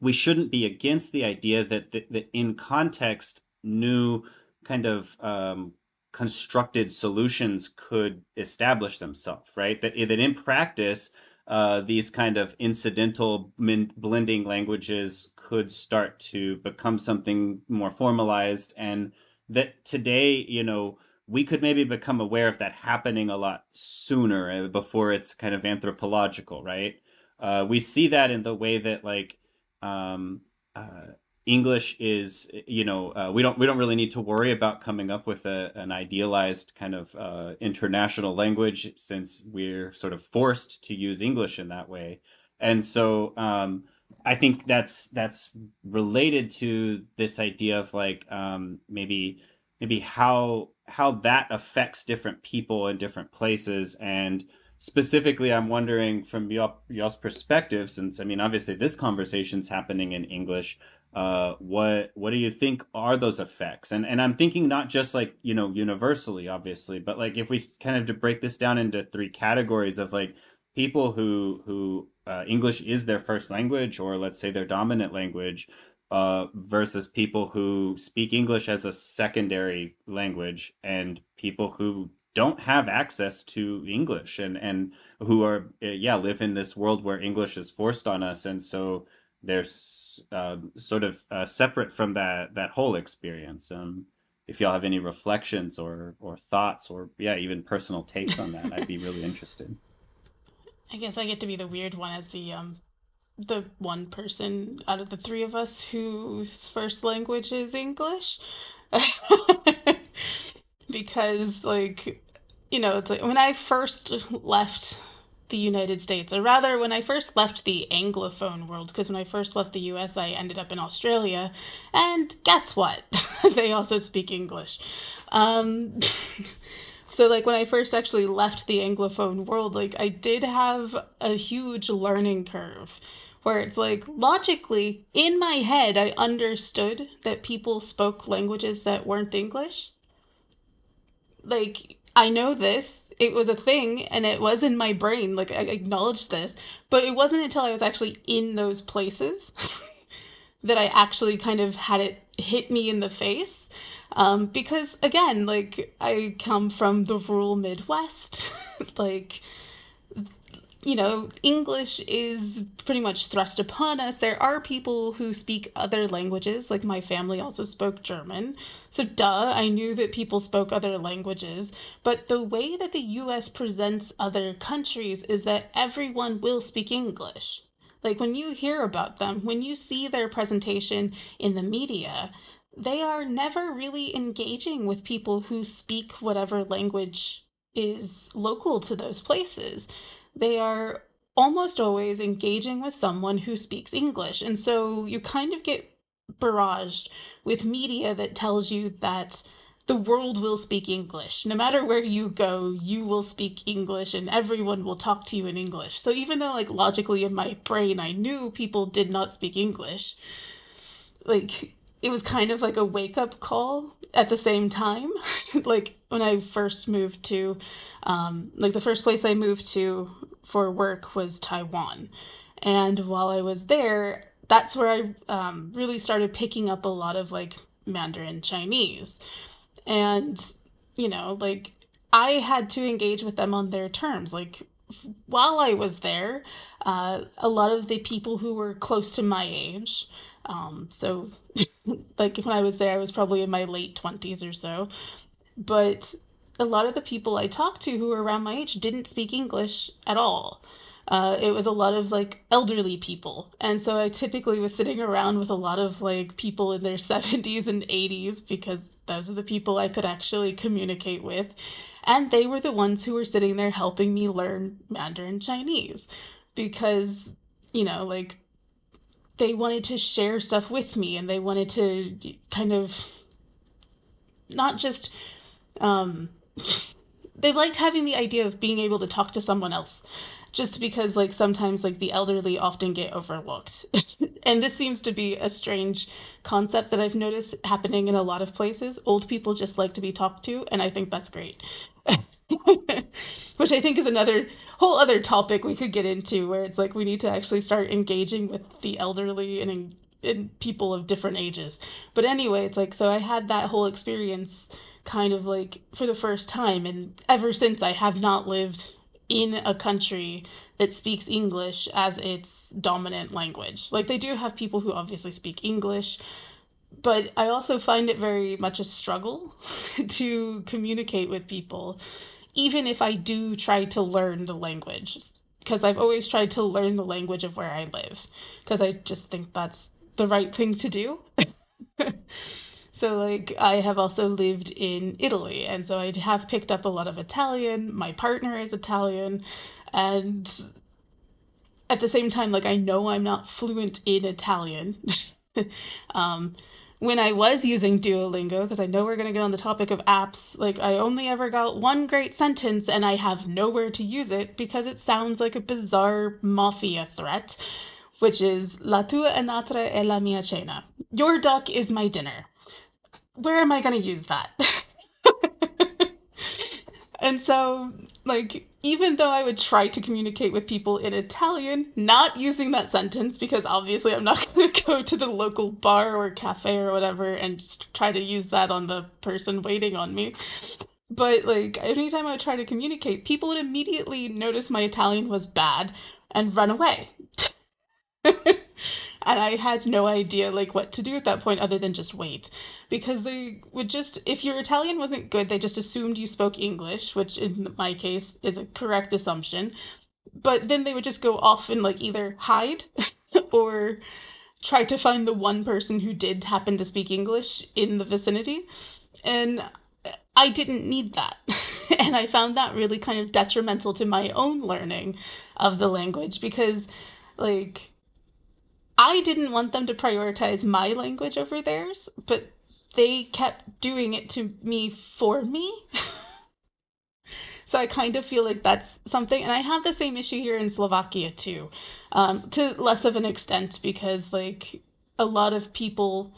we shouldn't be against the idea that, that, that in context, new kind of um, constructed solutions could establish themselves, right? That, that in practice, uh, these kind of incidental min- blending languages could start to become something more formalized and that today you know we could maybe become aware of that happening a lot sooner uh, before it's kind of anthropological right? Uh, we see that in the way that like um, uh, English is, you know, uh, we don't we don't really need to worry about coming up with a, an idealized kind of uh, international language since we're sort of forced to use English in that way, and so um, I think that's that's related to this idea of like um, maybe maybe how how that affects different people in different places. And specifically i'm wondering from y'all's perspective since i mean obviously this conversation's happening in english uh, what what do you think are those effects? And and I'm thinking not just like you know universally, obviously, but like if we kind of to break this down into three categories of like people who who uh, English is their first language, or let's say their dominant language, uh, versus people who speak English as a secondary language, and people who don't have access to English and and who are yeah live in this world where English is forced on us, and so they're uh, sort of uh, separate from that that whole experience. Um, if y'all have any reflections or or thoughts or yeah, even personal takes on that, I'd be really *laughs* interested. I guess I get to be the weird one as the um the one person out of the three of us whose first language is English. *laughs* because like you know, it's like when I first left the United States, or rather, when I first left the Anglophone world, because when I first left the US, I ended up in Australia, and guess what? *laughs* they also speak English. Um, *laughs* so, like, when I first actually left the Anglophone world, like, I did have a huge learning curve where it's like, logically, in my head, I understood that people spoke languages that weren't English. Like, I know this. It was a thing and it was in my brain. Like I acknowledged this. But it wasn't until I was actually in those places *laughs* that I actually kind of had it hit me in the face. Um, because again, like I come from the rural Midwest, *laughs* like you know, English is pretty much thrust upon us. There are people who speak other languages, like my family also spoke German. So, duh, I knew that people spoke other languages. But the way that the US presents other countries is that everyone will speak English. Like when you hear about them, when you see their presentation in the media, they are never really engaging with people who speak whatever language is local to those places they are almost always engaging with someone who speaks English. And so you kind of get barraged with media that tells you that the world will speak English. No matter where you go, you will speak English and everyone will talk to you in English. So even though like logically in my brain I knew people did not speak English, like it was kind of like a wake up call at the same time. *laughs* like when I first moved to, um, like the first place I moved to for work was Taiwan. And while I was there, that's where I um, really started picking up a lot of like Mandarin Chinese. And, you know, like I had to engage with them on their terms. Like while I was there, uh, a lot of the people who were close to my age, um, so *laughs* like when I was there, I was probably in my late 20s or so. But a lot of the people I talked to who were around my age didn't speak English at all. Uh, it was a lot of like elderly people. And so I typically was sitting around with a lot of like people in their *laughs* 70s and 80s because those are the people I could actually communicate with. And they were the ones who were sitting there helping me learn Mandarin Chinese because, you know, like they wanted to share stuff with me and they wanted to kind of not just um *laughs* they liked having the idea of being able to talk to someone else just because like sometimes like the elderly often get overlooked. *laughs* And this seems to be a strange concept that i've noticed happening in a lot of places. Old people just like to be talked to and i think that's great. *laughs* Which i think is another whole other topic we could get into where it's like we need to actually start engaging with the elderly and and people of different ages but anyway it's like so i had that whole experience kind of like for the first time. And ever since, I have not lived in a country that speaks English as its dominant language. Like, they do have people who obviously speak English, but I also find it very much a struggle *laughs* to communicate with people, even if I do try to learn the language. Because I've always tried to learn the language of where I live, because I just think that's the right thing to do. *laughs* So, like, I have also lived in Italy, and so I have picked up a lot of Italian. My partner is Italian, and at the same time, like, I know I'm not fluent in Italian. *laughs* um, when I was using Duolingo, because I know we're going to get on the topic of apps, like I only ever got one great sentence and I have nowhere to use it because it sounds like a bizarre mafia threat, which is La tua anatra è la mia cena. Your duck is my dinner where am I going to use that? *laughs* and so, like, even though I would try to communicate with people in Italian, not using that sentence, because obviously I'm not *laughs* going to go to the local bar or cafe or whatever and just try to use that on the person waiting on me. But, like, anytime I would try to communicate, people would immediately notice my Italian was bad and run away. *laughs* and I had no idea like what to do at that point other than just wait. Because they would just if your Italian wasn't good they just assumed you spoke English which in my case is a correct assumption. But then they would just go off and like either hide *laughs* or try to find the one person who did happen to speak English in the vicinity. And I didn't need that. *laughs* and I found that really kind of detrimental to my own learning of the language because like I didn't want them to prioritize my language over theirs, but they kept doing it to me for me. *laughs* so I kind of feel like that's something, and I have the same issue here in Slovakia too, um, to less of an extent because like a lot of people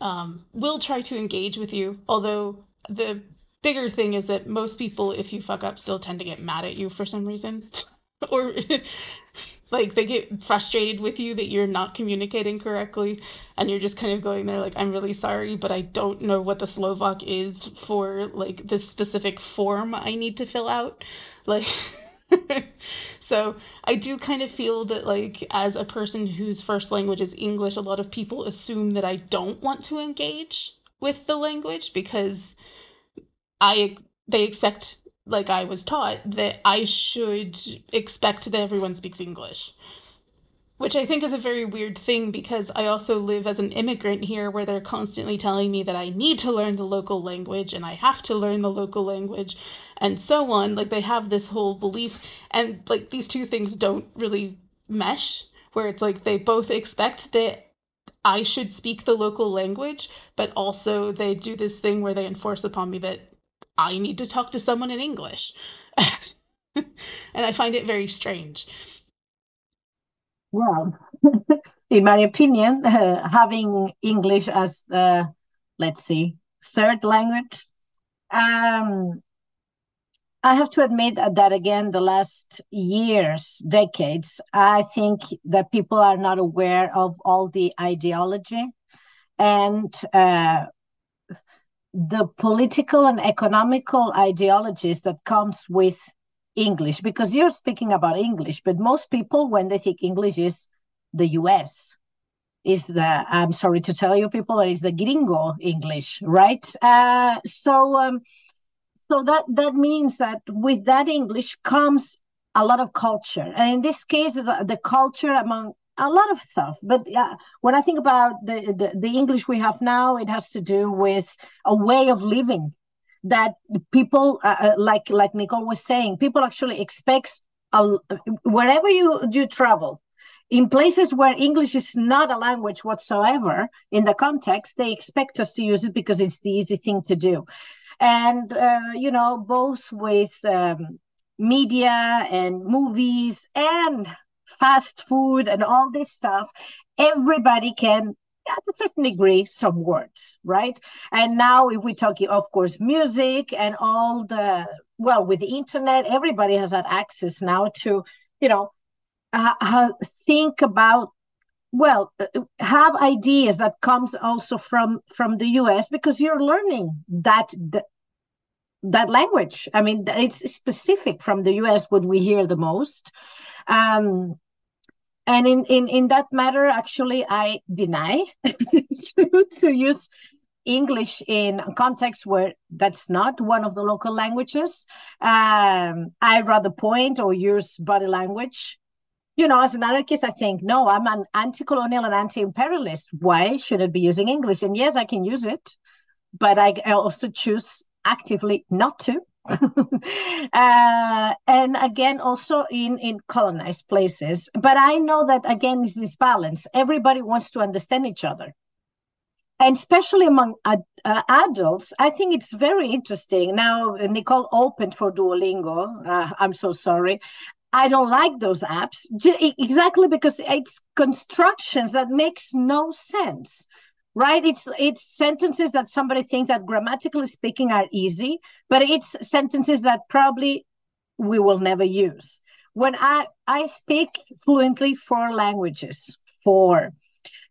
um, will try to engage with you, although the bigger thing is that most people, if you fuck up, still tend to get mad at you for some reason, *laughs* or like they get frustrated with you that you're not communicating correctly and you're just kind of going there like i'm really sorry but i don't know what the slovak is for like this specific form i need to fill out. Like *laughs* so i do kind of feel that like as a person whose first language is english a lot of people assume that i don't want to engage with the language because i they expect like I was taught, that I should expect that everyone speaks English. Which I think is a very weird thing because I also live as an immigrant here where they're constantly telling me that I need to learn the local language and I have to learn the local language and so on. Like they have this whole belief, and like these two things don't really mesh, where it's like they both expect that I should speak the local language, but also they do this thing where they enforce upon me that I need to talk to someone in English. *laughs* and I find it very strange. Well, *laughs* in my opinion, uh, *laughs* having English as, the, let's see, third language, um, I have to admit that again, the last years, decades, I think that people are not aware of all the ideology and uh, the political and economical ideologies that comes with English because you're speaking about English, but most people when they think English is the US is the I'm sorry to tell you people that is the gringo English, right? Uh, so um, so that that means that with that English comes a lot of culture, and in this case, the, the culture among a lot of stuff but yeah when i think about the, the, the english we have now it has to do with a way of living that people uh, uh like like nicole was saying people actually expect a, wherever you you travel in places where english is not a language whatsoever in the context they expect us to use it because it's the easy thing to do. And uh, you know both with um, media and movies and fast food and all this stuff, everybody can at a certain degree some words right? And now if we talk of course music and all the well with the internet everybody has that access now to you know uh, think about well uh, have ideas that comes also from from the us because you're learning that, that that language. I mean it's specific from the us what we hear the most. Um and in, in in that matter actually i deny to, *laughs* to use english in contexts where that's not one of the local languages. Um, i rather point or use body language. You know as an anarchist i think no i'm an anti-colonial and anti-imperialist. Why should i be using english? And yes i can use it but i also choose actively not to *laughs* uh, and again also in in colonized places. But i know that again is this balance. Everybody wants to understand each other. And especially among uh, uh, adults i think it's very interesting. Now nicole opened for duolingo. Uh, i'm so sorry. I don't like those apps exactly because it's constructions that makes no sense right? It's it's sentences that somebody thinks that grammatically speaking are easy but it's sentences that probably we will never use. When i i speak fluently four languages four.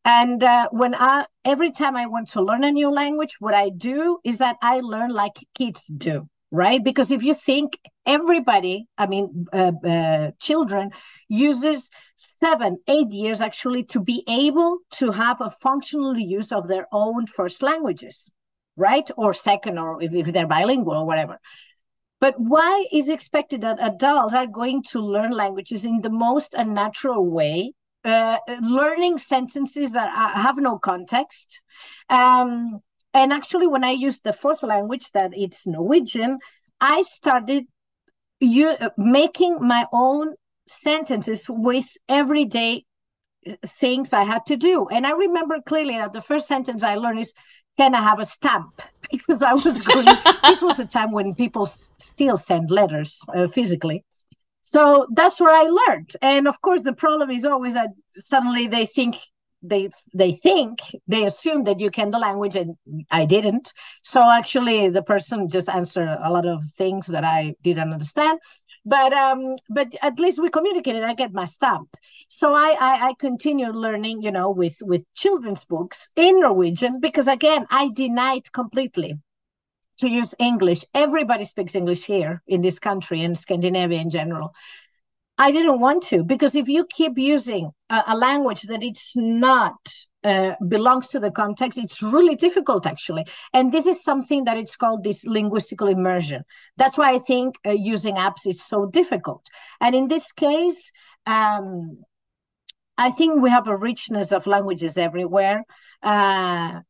And uh, when i every time i want to learn a new language what i do is that i learn like kids do right? Because if you think everybody i mean uh, uh, children uses seven eight years actually to be able to have a functional use of their own first languages right? Or second or if, if they're bilingual or whatever. But why is expected that adults are going to learn languages in the most unnatural way? Uh, learning sentences that have no context. Um, and actually when i used the fourth language that it's norwegian i started you making my own sentences with everyday things i had to do. And i remember clearly that the first sentence i learned is can i have a stamp? *laughs* Because i was going this was a time when people still send letters uh, physically. So that's where i learned. And of course the problem is always that suddenly they think they they think they assume that you can the language and i didn't. So actually the person just answered a lot of things that i didn't understand. But um but at least we communicated. I get my stamp. So I, I i continue learning you know with with children's books in norwegian because again i denied completely to use english. Everybody speaks english here in this country and scandinavia in general I didn't want to because if you keep using a, a language that it's not uh, belongs to the context, it's really difficult actually. And this is something that it's called this linguistical immersion. That's why I think uh, using apps is so difficult. And in this case, um, I think we have a richness of languages everywhere. Uh,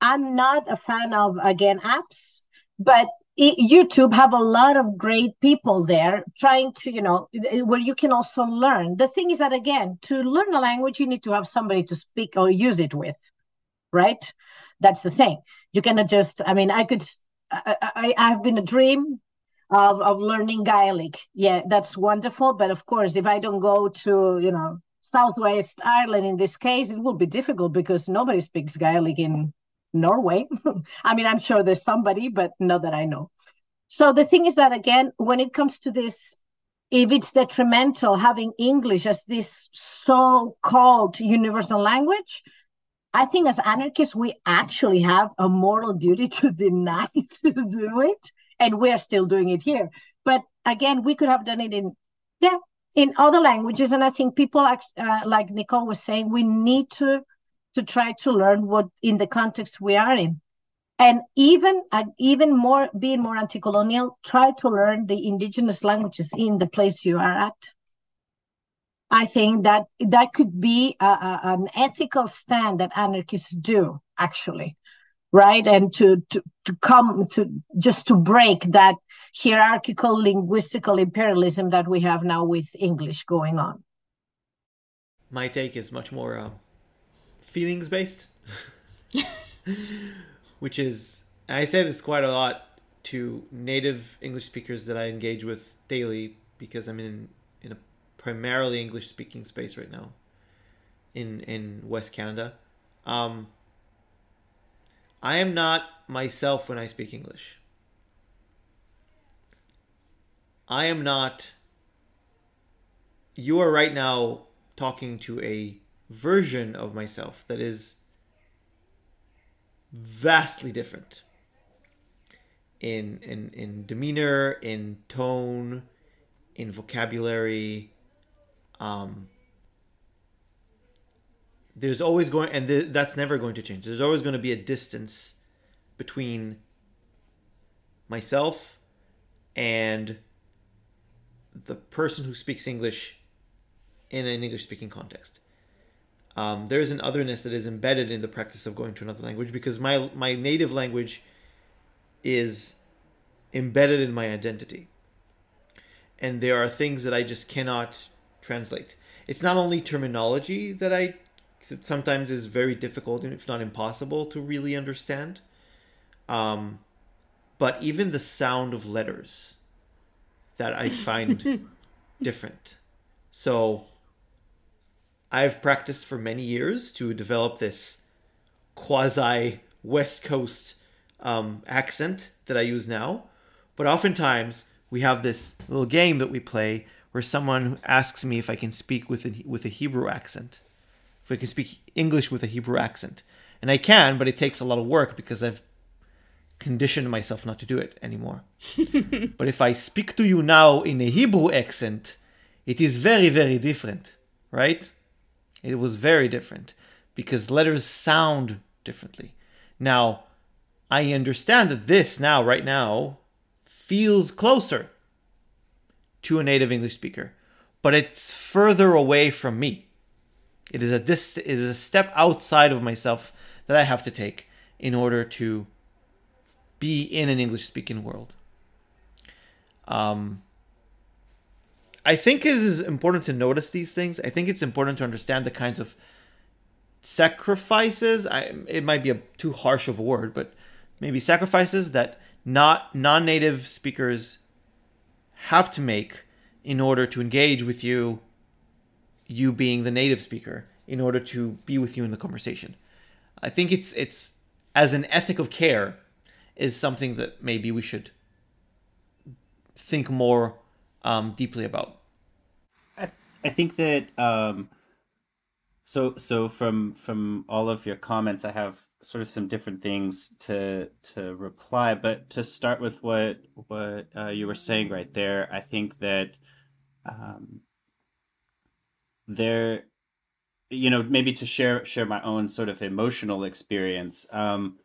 I'm not a fan of again apps, but YouTube have a lot of great people there trying to, you know, where you can also learn. The thing is that, again, to learn a language, you need to have somebody to speak or use it with, right? That's the thing. You cannot just, I mean, I could, I, I, I've been a dream of, of learning Gaelic. Yeah, that's wonderful. But of course, if I don't go to, you know, Southwest Ireland in this case, it will be difficult because nobody speaks Gaelic in Norway. *laughs* I mean, I'm sure there's somebody, but not that I know. So the thing is that again, when it comes to this, if it's detrimental having English as this so-called universal language, I think as anarchists we actually have a moral duty to *laughs* deny to do it, and we are still doing it here. But again, we could have done it in yeah in other languages, and I think people uh, like Nicole was saying, we need to to try to learn what in the context we are in. And even uh, even more being more anti-colonial try to learn the indigenous languages in the place you are at. I think that that could be a, a, an ethical stand that anarchists do actually right? And to, to to come to just to break that hierarchical linguistical imperialism that we have now with english going on. My take is much more uh, feelings based, which is I say this quite a lot to native English speakers that I engage with daily because I'm in in a primarily English speaking space right now in in West Canada. Um, I am not myself when I speak English. I am not. You are right now talking to a version of myself that is vastly different in in in demeanor, in tone, in vocabulary. Um, there's always going, and th- that's never going to change. There's always going to be a distance between myself and the person who speaks English in an English speaking context um, there is an otherness that is embedded in the practice of going to another language because my my native language is embedded in my identity. And there are things that i just cannot translate. It's not only terminology that i that sometimes is very difficult if not impossible to really understand um, but even the sound of letters that i find *laughs* different. So I've practiced for many years to develop this quasi West Coast um, accent that I use now. But oftentimes we have this little game that we play where someone asks me if I can speak with a, with a Hebrew accent, if I can speak English with a Hebrew accent, and I can, but it takes a lot of work because I've conditioned myself not to do it anymore. *laughs* but if I speak to you now in a Hebrew accent, it is very very different, right? It was very different because letters sound differently. Now, I understand that this now, right now, feels closer to a native English speaker, but it's further away from me. It is a dis- it is a step outside of myself that I have to take in order to be in an English speaking world. Um, I think it is important to notice these things. I think it's important to understand the kinds of sacrifices. I, it might be a too harsh of a word, but maybe sacrifices that not non-native speakers have to make in order to engage with you, you being the native speaker, in order to be with you in the conversation. I think it's it's as an ethic of care is something that maybe we should think more um, deeply about. I, think that um, so so from from all of your comments, I have sort of some different things to to reply. But to start with what what uh, you were saying right there, I think that um, there, you know, maybe to share share my own sort of emotional experience. Um,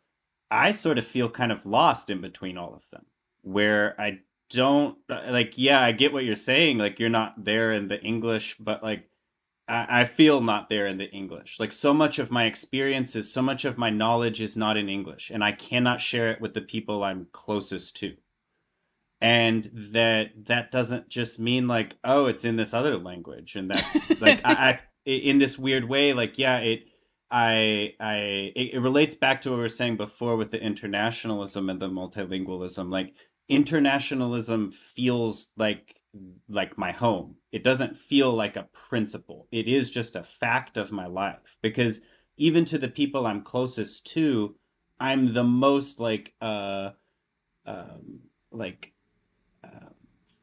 I sort of feel kind of lost in between all of them, where I don't uh, like. Yeah, I get what you're saying. Like you're not there in the English, but like I, I feel not there in the English. Like so much of my experiences, so much of my knowledge is not in English, and I cannot share it with the people I'm closest to. And that that doesn't just mean like, oh, it's in this other language, and that's like I, I *laughs* in this weird way, like yeah, it I I it, it relates back to what we were saying before with the internationalism and the multilingualism. Like internationalism feels like like my home. It doesn't feel like a principle. It is just a fact of my life because even to the people I'm closest to, I'm the most like uh um like uh,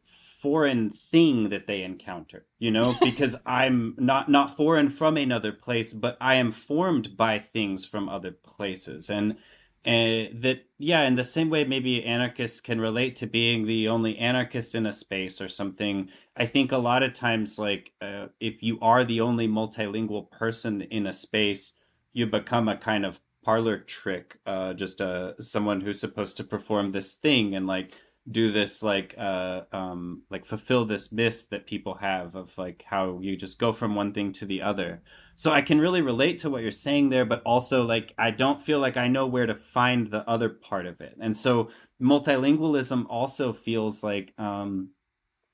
foreign thing that they encounter you know *laughs* because i'm not not foreign from another place but i am formed by things from other places and and that yeah in the same way maybe anarchists can relate to being the only anarchist in a space or something i think a lot of times like uh, if you are the only multilingual person in a space you become a kind of parlor trick uh, just uh, someone who's supposed to perform this thing. And like do this like uh um like fulfill this myth that people have of like how you just go from one thing to the other. So i can really relate to what you're saying there but also like i don't feel like i know where to find the other part of it. And so multilingualism also feels like um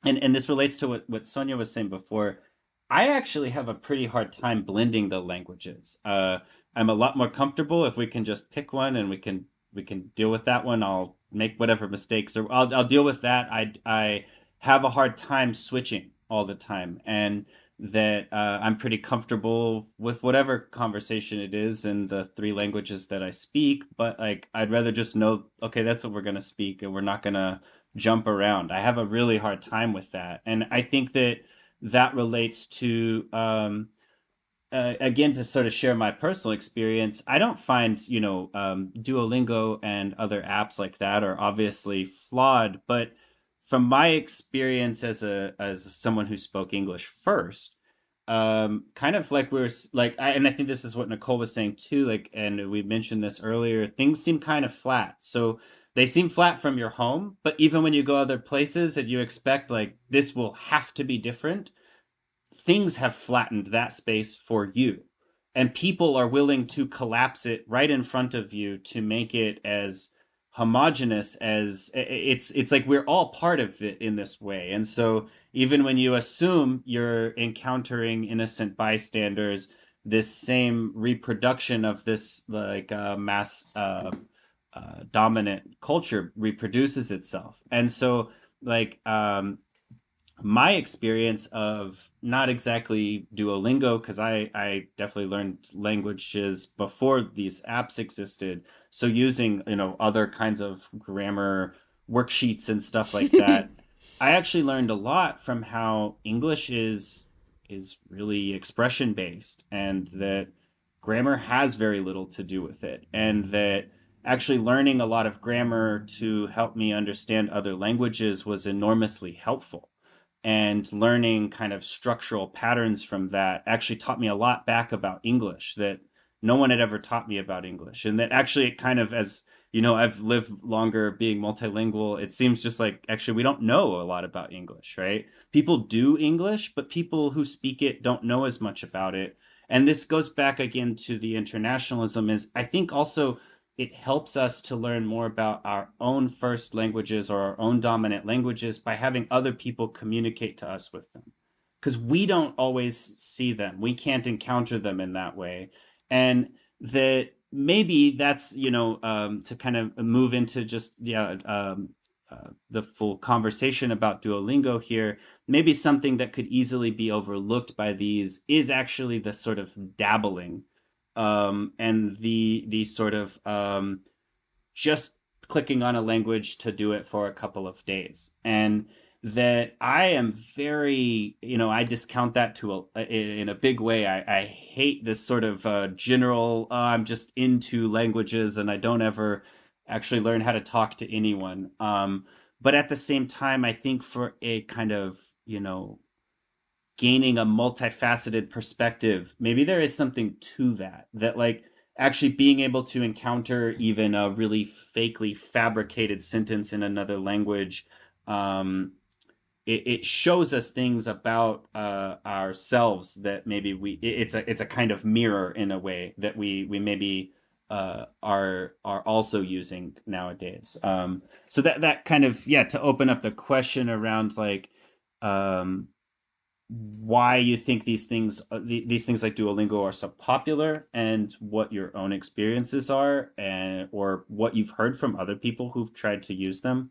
and and this relates to what what sonia was saying before. I actually have a pretty hard time blending the languages. Uh i'm a lot more comfortable if we can just pick one and we can we can deal with that one i'll make whatever mistakes or I'll, I'll deal with that. I, I have a hard time switching all the time and that uh, I'm pretty comfortable with whatever conversation it is in the three languages that I speak. But like, I'd rather just know, okay, that's what we're going to speak and we're not going to jump around. I have a really hard time with that. And I think that that relates to, um, uh, again to sort of share my personal experience i don't find you know um, duolingo and other apps like that are obviously flawed but from my experience as a as someone who spoke english first um, kind of like we are like I, and i think this is what nicole was saying too like and we mentioned this earlier things seem kind of flat. So they seem flat from your home but even when you go other places and you expect like this will have to be different things have flattened that space for you and people are willing to collapse it right in front of you to make it as homogenous as it's it's like we're all part of it in this way. And so even when you assume you're encountering innocent bystanders this same reproduction of this like uh, mass uh, uh, dominant culture reproduces itself. And so like um, my experience of not exactly Duolingo, because I, I definitely learned languages before these apps existed. So using, you know, other kinds of grammar worksheets and stuff like *laughs* that, I actually learned a lot from how English is is really expression based and that grammar has very little to do with it and that actually learning a lot of grammar to help me understand other languages was enormously helpful and learning kind of structural patterns from that actually taught me a lot back about English that no one had ever taught me about English. And that actually it kind of as you know, I've lived longer being multilingual. It seems just like actually we don't know a lot about English, right? People do English, but people who speak it don't know as much about it. And this goes back again to the internationalism is I think also it helps us to learn more about our own first languages or our own dominant languages by having other people communicate to us with them. Because we don't always see them. We can't encounter them in that way. And that maybe that's you know um, to kind of move into just yeah um, uh, the full conversation about duolingo here maybe something that could easily be overlooked by these is actually the sort of dabbling um, and the the sort of um, just clicking on a language to do it for a couple of days and that I am very, you know, I discount that to a in a big way. I, I hate this sort of uh, general. Uh, I'm just into languages and I don't ever actually learn how to talk to anyone. Um, but at the same time, I think for a kind of you know gaining a multifaceted perspective, maybe there is something to that. That like actually being able to encounter even a really fakely fabricated sentence in another language um, it, it shows us things about uh, ourselves that maybe we it's a it's a kind of mirror in a way that we we maybe uh, are are also using nowadays. Um, so that that kind of yeah to open up the question around like um, why you think these things uh, these things like Duolingo are so popular and what your own experiences are and or what you've heard from other people who've tried to use them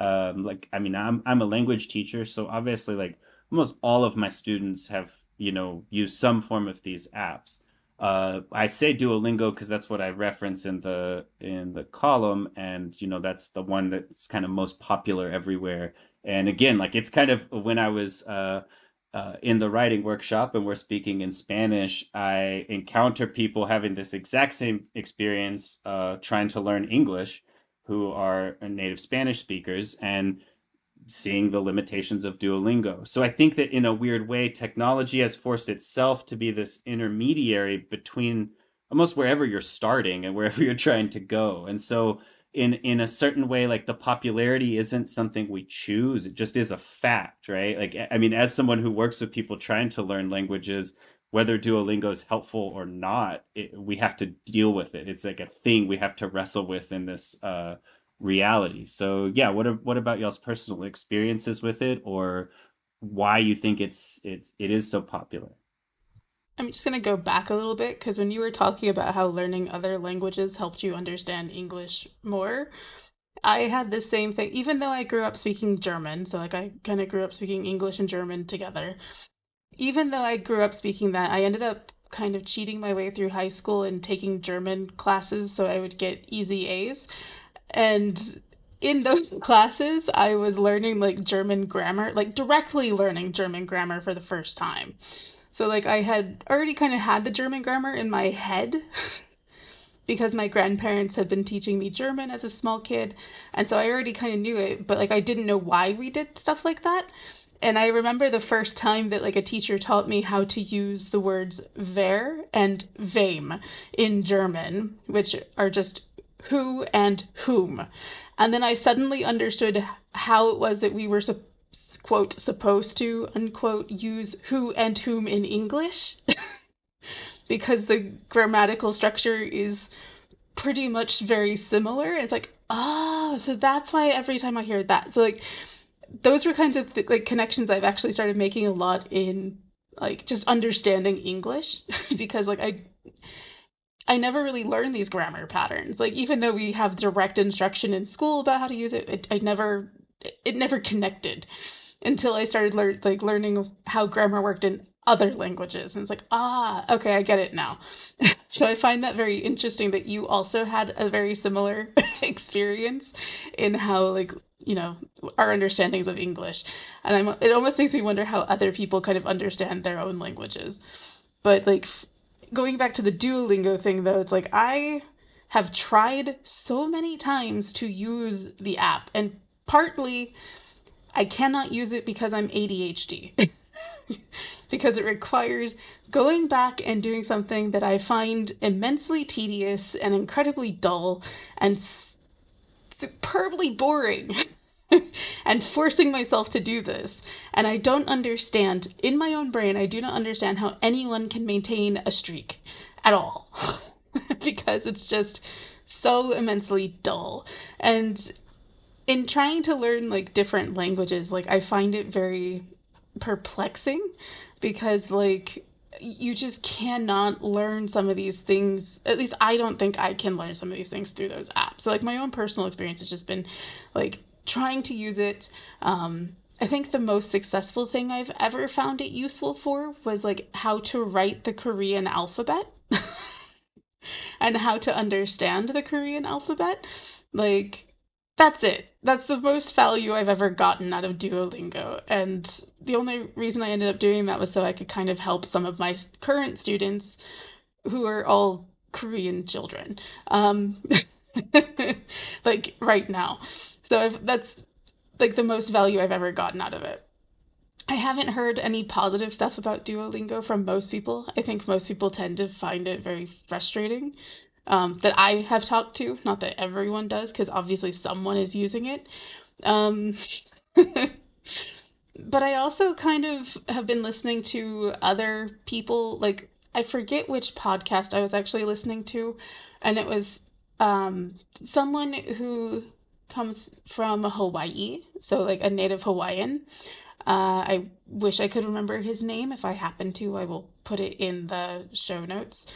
um, like i mean i'm i'm a language teacher so obviously like almost all of my students have you know used some form of these apps uh, I say Duolingo because that's what I reference in the in the column, and you know that's the one that's kind of most popular everywhere. And again, like it's kind of when I was uh, uh, in the writing workshop and we're speaking in Spanish, I encounter people having this exact same experience uh, trying to learn English, who are native Spanish speakers and seeing the limitations of Duolingo. So I think that in a weird way, technology has forced itself to be this intermediary between almost wherever you're starting and wherever *laughs* you're trying to go. And so in in a certain way like the popularity isn't something we choose it just is a fact right like i mean as someone who works with people trying to learn languages whether Duolingo is helpful or not, it, we have to deal with it. It's like a thing we have to wrestle with in this uh, reality. So yeah, what what about y'all's personal experiences with it, or why you think it's it's it is so popular? I'm just gonna go back a little bit because when you were talking about how learning other languages helped you understand English more, I had the same thing. Even though I grew up speaking German, so like I kind of grew up speaking English and German together even though I grew up speaking that, I ended up kind of cheating my way through high school and taking German classes so I would get easy A's. And in those *laughs* classes, I was learning like German grammar, like directly learning German grammar for the first time. So, like, I had already kind of had the German grammar in my head *laughs* because my grandparents had been teaching me German as a small kid. And so I already kind of knew it, but like, I didn't know why we did stuff like that. And I remember the first time that like a teacher taught me how to use the words wer and wem in German, which are just who and whom. And then I suddenly understood how it was that we were quote supposed to unquote use who and whom in English *laughs* because the grammatical structure is pretty much very similar. It's like, oh, so that's why every time I hear that. So like those were kinds of th- like connections I've actually started making a lot in like just understanding English *laughs* because like I I never really learned these grammar patterns. Like even though we have direct instruction in school about how to use it, it I never it never connected until I started learn like learning how grammar worked in other languages. And it's like ah okay i get it now. *laughs* So i find that very interesting that you also had a very similar *laughs* experience in how like you know our understandings of english. And i'm it almost makes me wonder how other people kind of understand their own languages. But like going back to the duolingo thing though it's like i have tried so many times to use the app and partly i cannot use it because i'm adhd *laughs* because it requires going back and doing something that I find immensely tedious and incredibly dull and superbly boring. *laughs* and forcing myself to do this. And I don't understand, in my own brain, I do not understand how anyone can maintain a streak at all. *laughs* because it's just so immensely dull. And in trying to learn like different languages, like I find it very perplexing because like you just cannot learn some of these things at least i don't think i can learn some of these things through those apps. So like my own personal experience has just been like trying to use it. Um i think the most successful thing i've ever found it useful for was like how to write the korean alphabet *laughs* and how to understand the korean alphabet. Like that's it. That's the most value I've ever gotten out of Duolingo. And the only reason I ended up doing that was so I could kind of help some of my current students who are all Korean children. Um, *laughs* like right now. So I've, that's like the most value I've ever gotten out of it. I haven't heard any positive stuff about Duolingo from most people. I think most people tend to find it very frustrating um, that I have talked to. Not that everyone does, because obviously someone is using it. Um, *laughs* but I also kind of have been listening to other people. Like, I forget which podcast I was actually listening to, and it was um, someone who comes from Hawaii, so like a native Hawaiian. Uh, I wish I could remember his name. If I happen to, I will put it in the show notes.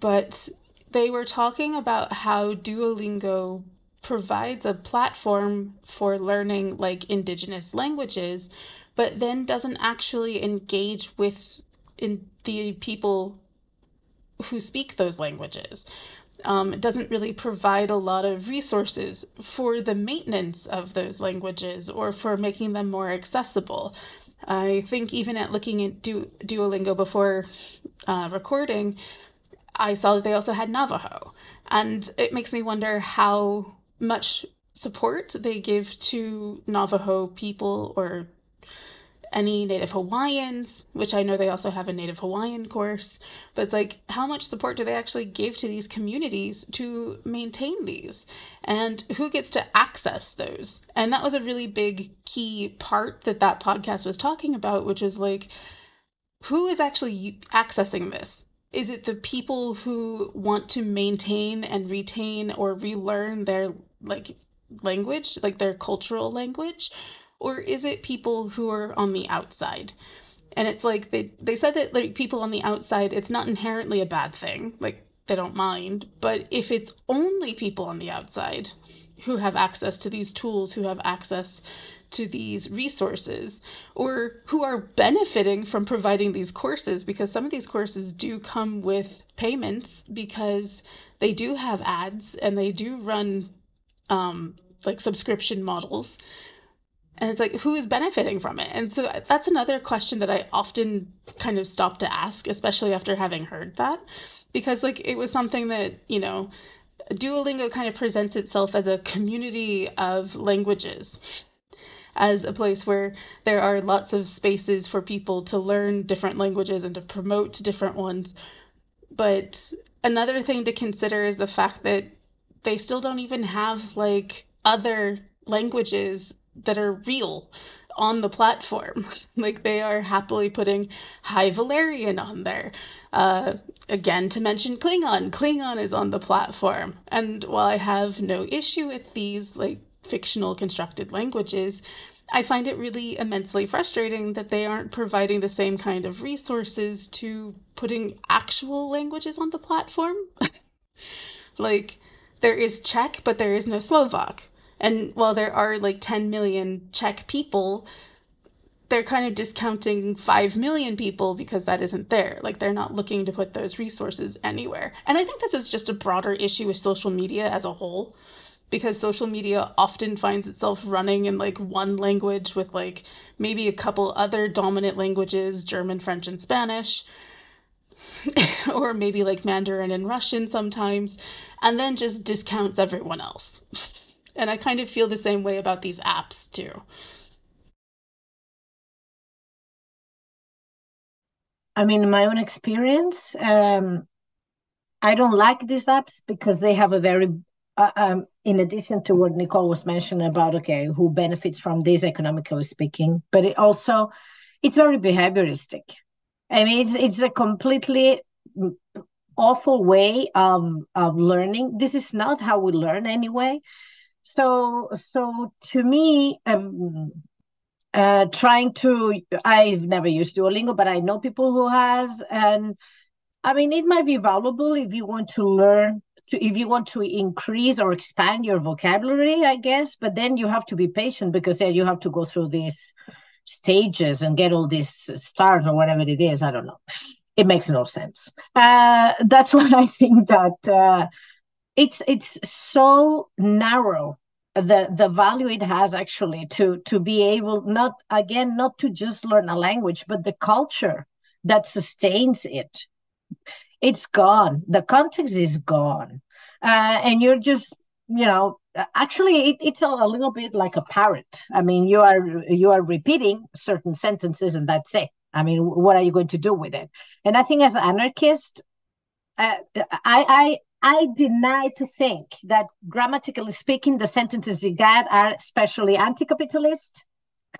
But they were talking about how Duolingo provides a platform for learning like indigenous languages, but then doesn't actually engage with in the people who speak those languages um, doesn't really provide a lot of resources for the maintenance of those languages or for making them more accessible. I think even at looking at du- Duolingo before uh, recording, I saw that they also had Navajo. And it makes me wonder how much support they give to Navajo people or any Native Hawaiians, which I know they also have a Native Hawaiian course, but it's like, how much support do they actually give to these communities to maintain these? And who gets to access those? And that was a really big key part that that podcast was talking about, which was like, who is actually accessing this? Is it the people who want to maintain and retain or relearn their like language, like their cultural language? or is it people who are on the outside? And it's like they they said that like people on the outside, it's not inherently a bad thing. Like they don't mind, but if it's only people on the outside who have access to these tools, who have access to these resources, or who are benefiting from providing these courses, because some of these courses do come with payments because they do have ads and they do run um, like subscription models. And it's like who is benefiting from it? And so that's another question that i often kind of stop to ask especially after having heard that because like it was something that you know duolingo kind of presents itself as a community of languages as a place where there are lots of spaces for people to learn different languages and to promote different ones but another thing to consider is the fact that they still don't even have like other languages that are real on the platform. *laughs* like they are happily putting High Valyrian on there. Uh, again, to mention Klingon, Klingon is on the platform. And while I have no issue with these like fictional constructed languages, I find it really immensely frustrating that they aren't providing the same kind of resources to putting actual languages on the platform. *laughs* like, there is Czech, but there is no Slovak. And while there are like 10 million Czech people, they're kind of discounting 5 million people because that isn't there. Like they're not looking to put those resources anywhere. And I think this is just a broader issue with social media as a whole because social media often finds itself running in like one language with like maybe a couple other dominant languages, German, French, and Spanish. *laughs* or maybe like Mandarin and Russian sometimes, and then just discounts everyone else. *laughs* And I kind of feel the same way about these apps too. I mean, my own experience, um, I don't like these apps because they have a very, uh, um, in addition to what Nicole was mentioning about, okay, who benefits from this economically speaking, but it also, it's very behavioristic. I mean, it's it's a completely mm, awful way of of learning. This is not how we learn anyway so so to me um, uh, trying to i've never used duolingo but i know people who has and i mean it might be valuable if you want to learn to if you want to increase or expand your vocabulary i guess but then you have to be patient because yeah you have to go through these stages and get all these stars or whatever it is. I don't know. It makes no sense. Uh, that's *laughs* why i think that uh, it's it's so narrow the the value it has actually to to be able not again not to just learn a language but the culture that sustains it it's gone the context is gone uh, and you're just you know actually it, it's a, a, little bit like a parrot i mean you are you are repeating certain sentences and that's it i mean what are you going to do with it and i think as an anarchist uh, I, I I deny to think that grammatically speaking, the sentences you get are especially anti-capitalist.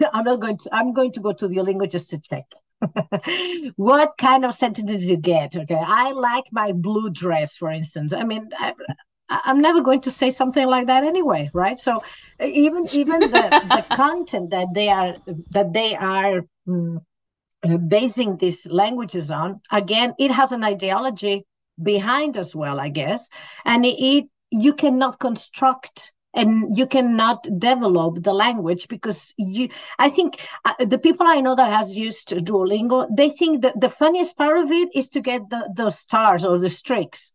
*laughs* I'm not going to. I'm going to go to the Duolingo just to check. *laughs* what kind of sentences you get? Okay, I like my blue dress, for instance. I mean, I, I'm never going to say something like that anyway, right? So even even the, the *laughs* content that they are that they are mm, basing these languages on, again, it has an ideology behind as well, I guess. And it, it you cannot construct and you cannot develop the language because you i think uh, the people i know that has used duolingo they think that the funniest part of it is to get the, those stars or the streaks.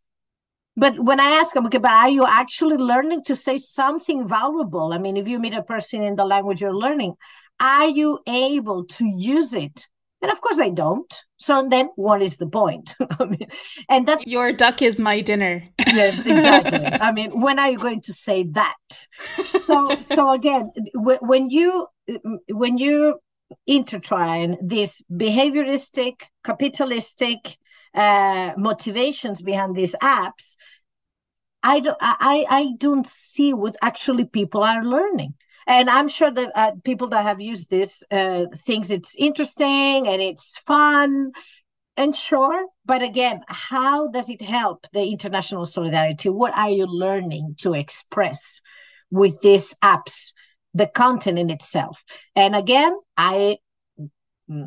But when i ask them okay but are you actually learning to say something valuable? I mean if you meet a person in the language you're learning are you able to use it? And of course they don't. So then what is the point? *laughs* I mean, and that's your duck is my dinner. yes, exactly. *laughs* I mean, when are you going to say that? So so again, when you when you intertwine these behavioristic, capitalistic uh, motivations behind these apps, I don't I I don't see what actually people are learning and i'm sure that uh, people that have used this uh, thinks it's interesting and it's fun and sure but again how does it help the international solidarity what are you learning to express with these apps the content in itself and again i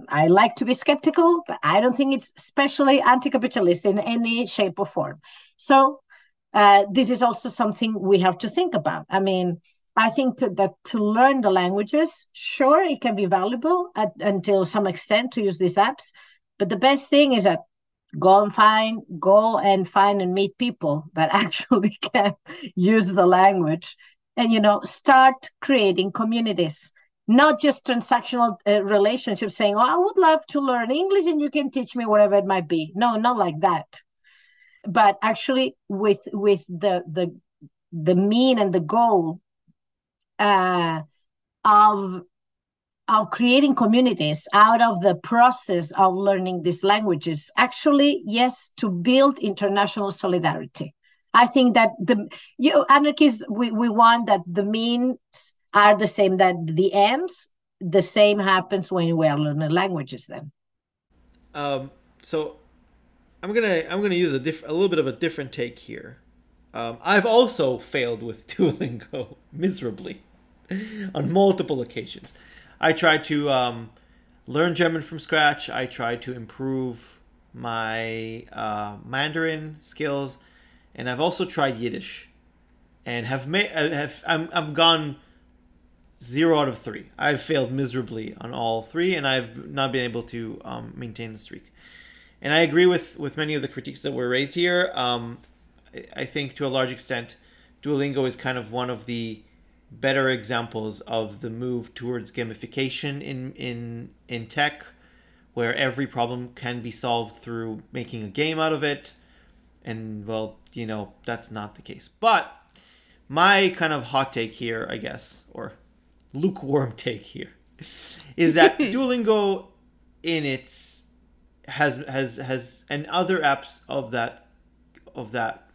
I like to be skeptical, but I don't think it's especially anti-capitalist in any shape or form. So uh, this is also something we have to think about. I mean, I think that to learn the languages, sure, it can be valuable at, until some extent to use these apps. But the best thing is that go and find, go and find and meet people that *laughs* actually can use the language, and you know, start creating communities, not just transactional uh, relationships. Saying, "Oh, I would love to learn English, and you can teach me whatever it might be." No, not like that. But actually, with with the the the mean and the goal uh, of of creating communities out of the process of learning these languages actually yes to build international solidarity. I think that the you know, anarchists we, we want that the means are the same that the ends the same happens when we are learning languages then. Um, so i'm gonna i'm gonna use a diff- a little bit of a different take here. Um, i've also failed with *laughs* duolingo miserably *laughs* on multiple occasions. I tried to um, learn German from scratch. I tried to improve my uh, Mandarin skills, and I've also tried Yiddish, and have made uh, have I'm I'm gone zero out of three. I've failed miserably on all three, and I've not been able to um, maintain the streak. And I agree with with many of the critiques that were raised here. Um, I think to a large extent, Duolingo is kind of one of the better examples of the move towards gamification in in in tech where every problem can be solved through making a game out of it. And well you know that's not the case. But my kind of hot take here i guess or lukewarm *laughs* take here is that *laughs* duolingo in its has has has and other apps of that of that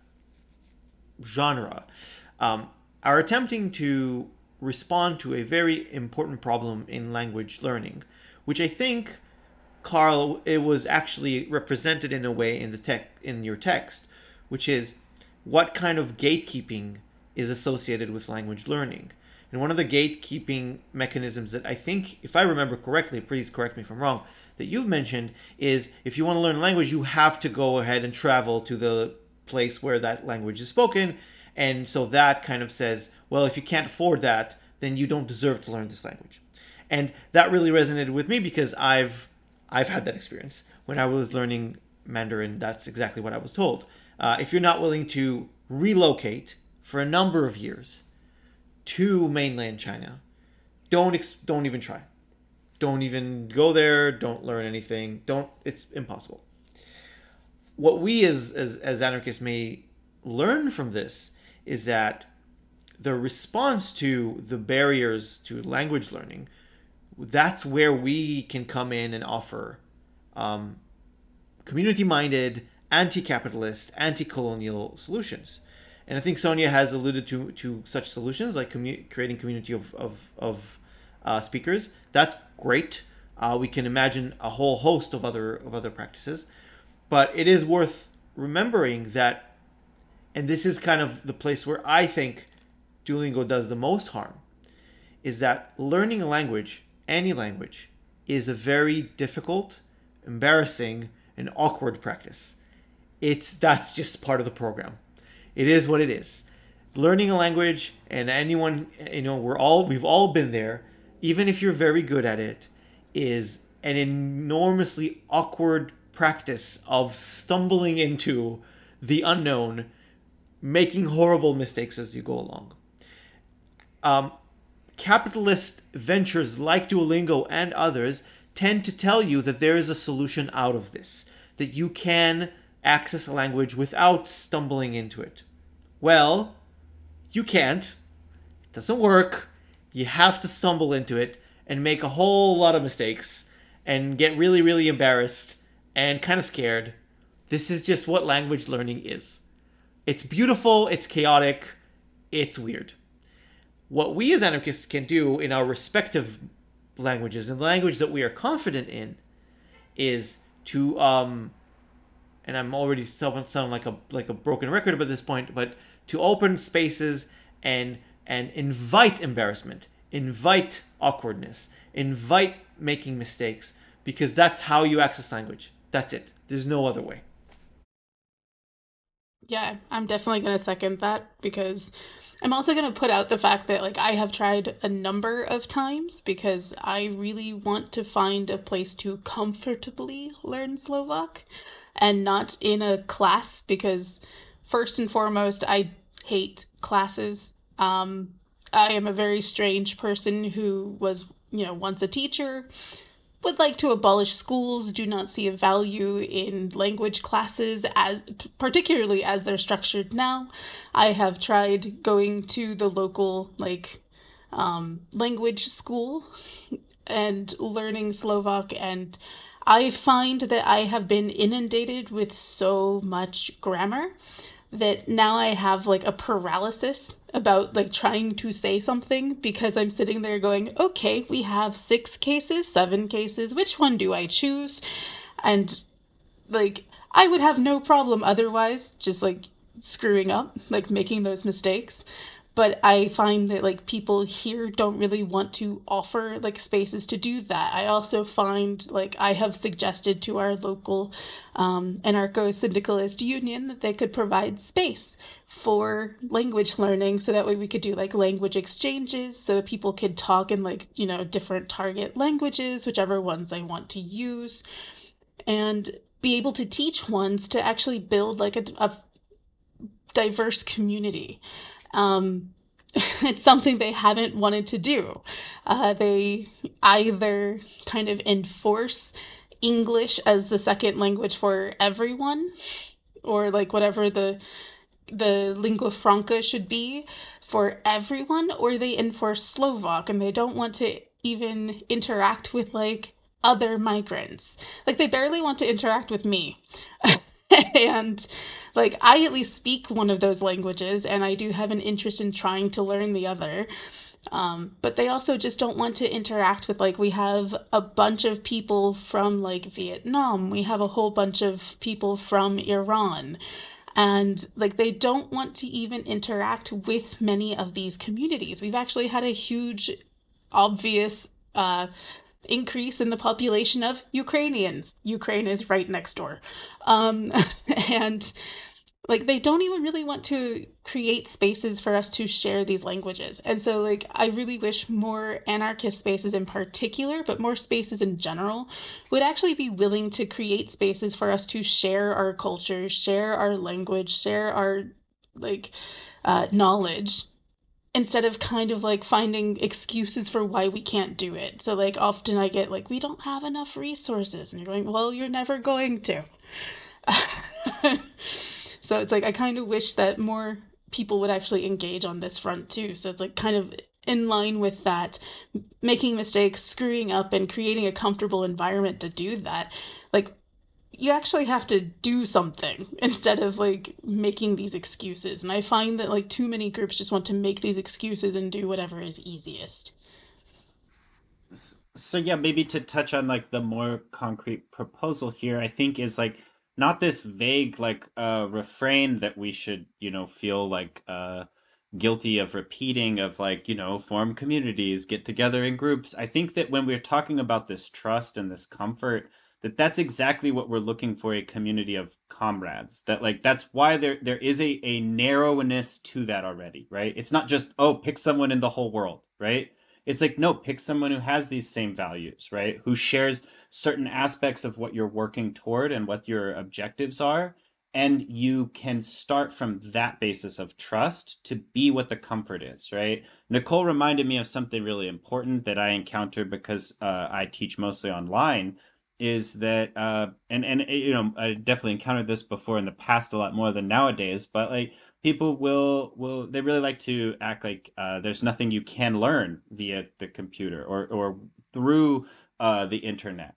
genre um, are attempting to respond to a very important problem in language learning, which I think, Carl, it was actually represented in a way in the tech in your text, which is what kind of gatekeeping is associated with language learning. And one of the gatekeeping mechanisms that I think, if I remember correctly, please correct me if I'm wrong, that you've mentioned is if you want to learn a language, you have to go ahead and travel to the place where that language is spoken and so that kind of says, well, if you can't afford that, then you don't deserve to learn this language. And that really resonated with me because I've I've had that experience. When I was learning Mandarin, that's exactly what I was told. Uh, if you're not willing to relocate for a number of years to mainland China, don't ex- don't even try. Don't even go there. Don't learn anything. Don't. It's impossible. What we as as, as anarchists may learn from this is that the response to the barriers to language learning, that's where we can come in and offer um, community-minded, anti-capitalist, anti-colonial solutions. And I think Sonia has alluded to to such solutions like commu- creating community of of, of uh, speakers. That's great. Uh, we can imagine a whole host of other of other practices, but it is worth remembering that, and this is kind of the place where I think Duolingo does the most harm, is that learning a language, any language, is a very difficult, embarrassing, and awkward practice. It's that's just part of the program. It is what it is. Learning a language, and anyone, you know, we're all we've all been there. Even if you're very good at it, is an enormously awkward practice of stumbling into the unknown, making horrible mistakes as you go along. Um, capitalist ventures like Duolingo and others tend to tell you that there is a solution out of this, that you can access a language without stumbling into it. Well, you can't. It doesn't work. You have to stumble into it and make a whole lot of mistakes and get really, really embarrassed and kind of scared. This is just what language learning is. It's beautiful, it's chaotic, it's weird. What we as anarchists can do in our respective languages, and the language that we are confident in, is to um, and I'm already sounding like a like a broken record at this point, but to open spaces and and invite embarrassment, invite awkwardness, invite making mistakes, because that's how you access language. That's it. There's no other way. Yeah, I'm definitely going to second that because I'm also going to put out the fact that like I have tried a number of times because I really want to find a place to comfortably learn Slovak and not in a class because first and foremost I hate classes. Um I am a very strange person who was, you know, once a teacher would like to abolish schools, do not see a value in language classes as particularly as they're structured now. I have tried going to the local like um, language school and learning Slovak and I find that I have been inundated with so much grammar that now I have like a paralysis about like trying to say something because I'm sitting there going, okay, we have six cases, seven cases, which one do I choose? And like, I would have no problem otherwise just like screwing up, like making those mistakes but I find that like people here don't really want to offer like spaces to do that. I also find like I have suggested to our local um, anarcho syndicalist union that they could provide space for language learning. So that way we could do like language exchanges. So that people could talk in like you know different target languages whichever ones they want to use. And be able to teach ones to actually build like a, a diverse community um, *laughs* it's something they haven't wanted to do. Uh, they either kind of enforce English as the second language for everyone, or like whatever the the lingua franca should be for everyone, or they enforce Slovak and they don't want to even interact with like other migrants. Like they barely want to interact with me. *laughs* and like I at least speak one of those languages and I do have an interest in trying to learn the other. Um, but they also just don't want to interact with like we have a bunch of people from like Vietnam, we have a whole bunch of people from Iran. And like they don't want to even interact with many of these communities. We've actually had a huge obvious uh increase in the population of Ukrainians. Ukraine is right next door. Um, *laughs* and like they don't even really want to create spaces for us to share these languages. And so like I really wish more anarchist spaces in particular, but more spaces in general would actually be willing to create spaces for us to share our culture, share our language, share our like uh, knowledge instead of kind of like finding excuses for why we can't do it. So like often I get like we don't have enough resources and you're going, "Well, you're never going to." *laughs* so it's like I kind of wish that more people would actually engage on this front too. So it's like kind of in line with that making mistakes, screwing up and creating a comfortable environment to do that. Like you actually have to do something *laughs* instead of like making these excuses. And I find that like too many groups just want to make these excuses and do whatever is easiest. So yeah, maybe to touch on like the more concrete proposal here, I think is like not this vague like uh refrain that we should, you know, feel like uh guilty of repeating of like, you know, form communities, get together in groups. I think that when we're talking about this trust and this comfort, that that's exactly what we're looking for a community of comrades. That like that's why there there is a a narrowness to that already right? It's not just oh pick someone in the whole world right? It's like no pick someone who has these same values right? Who shares certain aspects of what you're working toward and what your objectives are and you can start from that basis of trust to be what the comfort is right? Nicole reminded me of something really important that i encountered because uh, i teach mostly online is that uh and and you know I definitely encountered this before in the past a lot more than nowadays but like people will will they really like to act like uh there's nothing you can learn via the computer or or through uh the internet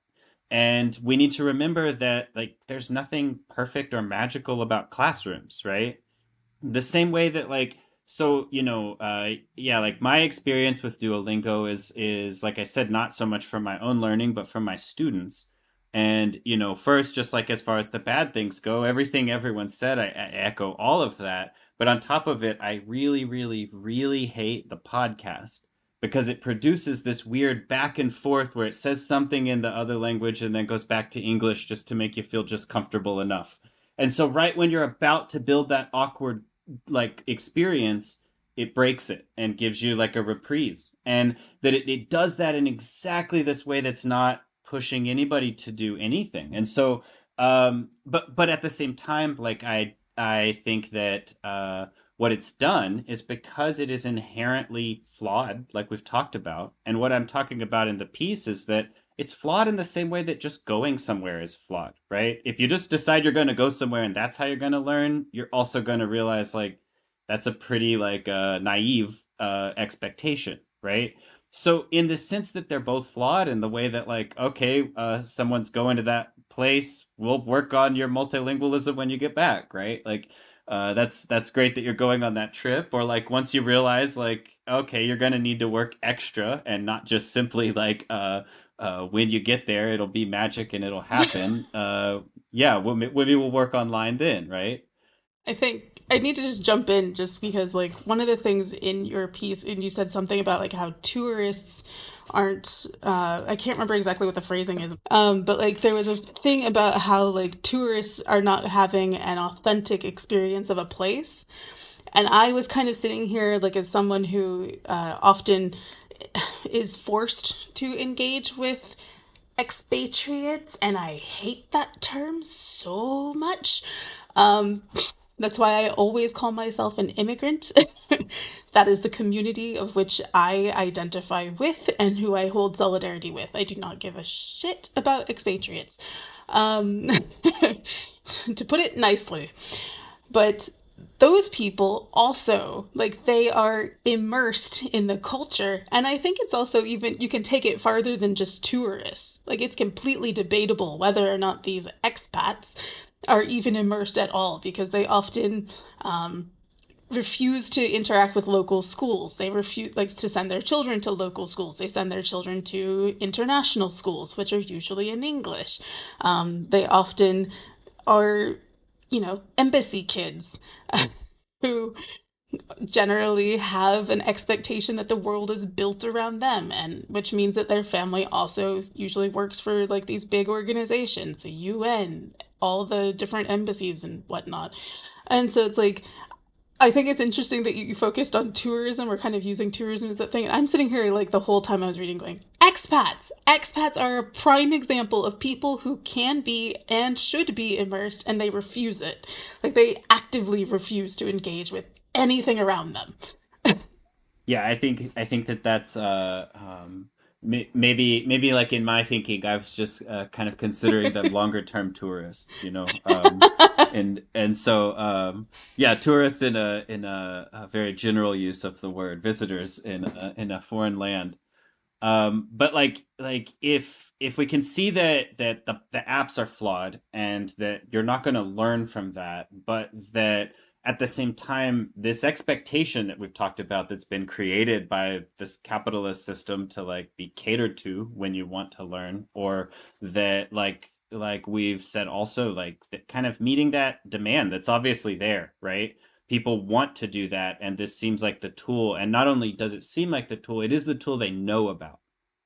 and we need to remember that like there's nothing perfect or magical about classrooms right? The same way that like so you know uh yeah like my experience with duolingo is is like i said not so much from my own learning but from my students. And you know first just like as far as the bad things go everything everyone said I, I echo all of that. But on top of it i really really really hate the podcast because it produces this weird back and forth where it says something in the other language and then goes back to english just to make you feel just comfortable enough. And so right when you're about to build that awkward like experience it breaks it and gives you like a reprise. And that it, it does that in exactly this way that's not pushing anybody to do anything. And so um but but at the same time like i i think that uh what it's done is because it is inherently flawed like we've talked about and what i'm talking about in the piece is that it's flawed in the same way that just going somewhere is flawed, right? If you just decide you're going to go somewhere and that's how you're going to learn, you're also going to realize like that's a pretty like uh, naive uh, expectation, right? So in the sense that they're both flawed in the way that like okay, uh, someone's going to that place, we'll work on your multilingualism when you get back, right? Like uh, that's that's great that you're going on that trip or like once you realize like okay you're gonna need to work extra and not just simply *laughs* like uh, uh, when you get there, it'll be magic and it'll happen. uh, yeah, maybe we'll work online then, right? I think I need to just jump in just because, like, one of the things in your piece, and you said something about like how tourists aren't uh i can't remember exactly what the phrasing is um but like there was a thing about how like tourists are not having an authentic experience of a place and i was kind of sitting here like as someone who uh often is forced to engage with expatriates, and I hate that term so much. Um, that's why I always call myself an immigrant. *laughs* that is the community of which I identify with and who I hold solidarity with. I do not give a shit about expatriates, um, *laughs* to put it nicely. But those people also like they are immersed in the culture and i think it's also even you can take it farther than just tourists like it's completely debatable whether or not these expats are even immersed at all because they often um, refuse to interact with local schools. They refuse like to send their children to local schools. They send their children to international schools which are usually in english. Um, they often are you know, embassy kids *laughs* who generally have an expectation that the world is built around them and which means that their family also usually works for like these big organizations the un all the different embassies and whatnot and so it's like I think it's interesting that you focused on tourism or kind of using tourism as that thing. I'm sitting here like the whole time I was reading going, expats! Expats are a prime example of people who can be and should be immersed and they refuse it. Like they actively refuse to engage with anything around them. *laughs* Yeah, I think I think that that's uh, um, maybe maybe like in my thinking, I was just uh, kind of considering them *laughs* longer term tourists, you know, um, and and so um, yeah, tourists in a in a, a, very general use of the word, visitors in a, in a foreign land. Um, but like like if if we can see that that the the apps are flawed and that you're not going to learn from that, but that at the same time, this expectation that we've talked about that's been created by this capitalist system to like be catered to when you want to learn, or that like like we've said also like kind of meeting that demand that's obviously there, right? People want to do that, and this seems like the tool. And not only does it seem like the tool, it is the tool they know about,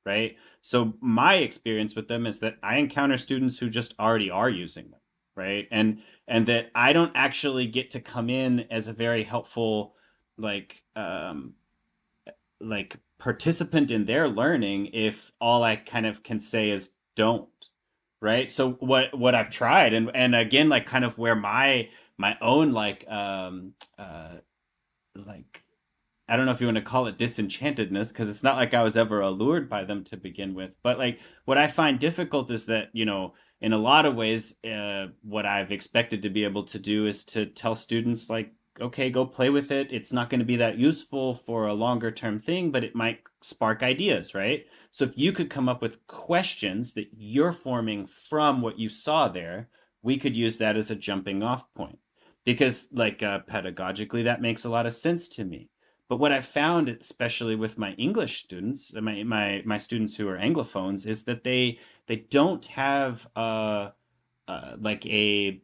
right? So my experience with them is that I encounter students who just already are using them right and and that i don't actually get to come in as a very helpful like um like participant in their learning if all i kind of can say is don't right so what what i've tried and and again like kind of where my my own like um uh like I don't know if you want to call it disenchantedness because it's not like I was ever allured by them to begin with. But like what I find difficult is that, you know, in a lot of ways, uh, what I've expected to be able to do is to tell students, like, okay, go play with it. It's not going to be that useful for a longer term thing, but it might spark ideas, right? So if you could come up with questions that you're forming from what you saw there, we could use that as a jumping off point. Because, like, uh, pedagogically, that makes a lot of sense to me. But what I've found, especially with my English students, my my my students who are anglophones, is that they they don't have uh, uh like a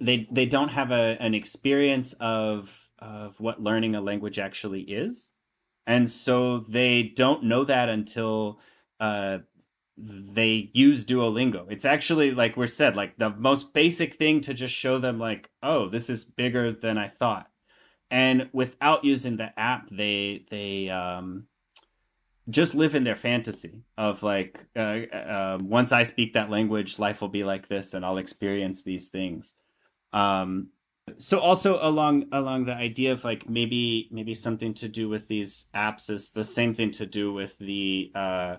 they they don't have a an experience of of what learning a language actually is, and so they don't know that until uh they use Duolingo. It's actually like we're said, like the most basic thing to just show them like, oh, this is bigger than I thought and without using the app they they um just live in their fantasy of like uh, uh, once i speak that language life will be like this and i'll experience these things. Um so also along along the idea of like maybe maybe something to do with these apps is the same thing to do with the uh,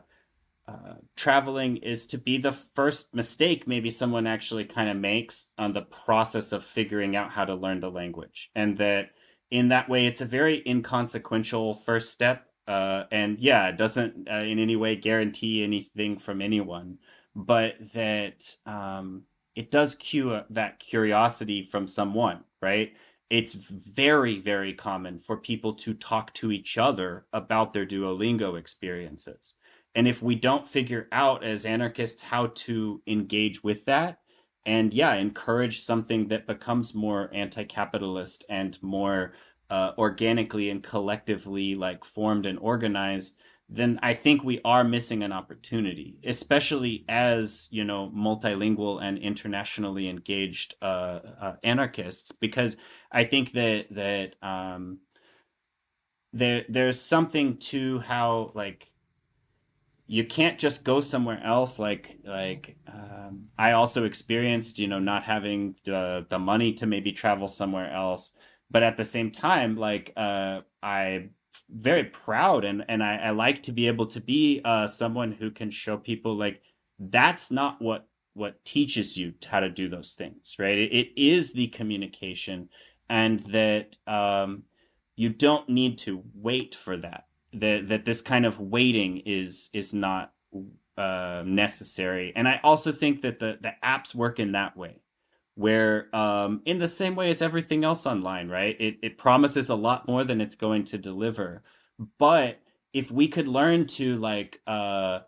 uh, traveling is to be the first mistake maybe someone actually kind of makes on the process of figuring out how to learn the language. And that in that way it's a very inconsequential first step uh, and yeah it doesn't uh, in any way guarantee anything from anyone but that um, it does cue that curiosity from someone right? It's very very common for people to talk to each other about their duolingo experiences. And if we don't figure out as anarchists how to engage with that and yeah encourage something that becomes more anti-capitalist and more uh, organically and collectively like formed and organized then i think we are missing an opportunity especially as you know multilingual and internationally engaged uh, uh, anarchists because i think that that um, there there's something to how like you can't just go somewhere else like like um, i also experienced you know not having the the money to maybe travel somewhere else. But at the same time like uh i very proud and and I, I like to be able to be uh someone who can show people like that's not what what teaches you how to do those things right? It, it is the communication and that um you don't need to wait for that that that this kind of waiting is is not uh, necessary. And i also think that the the apps work in that way where um, in the same way as everything else online right? It, it promises a lot more than it's going to deliver. But if we could learn to like uh,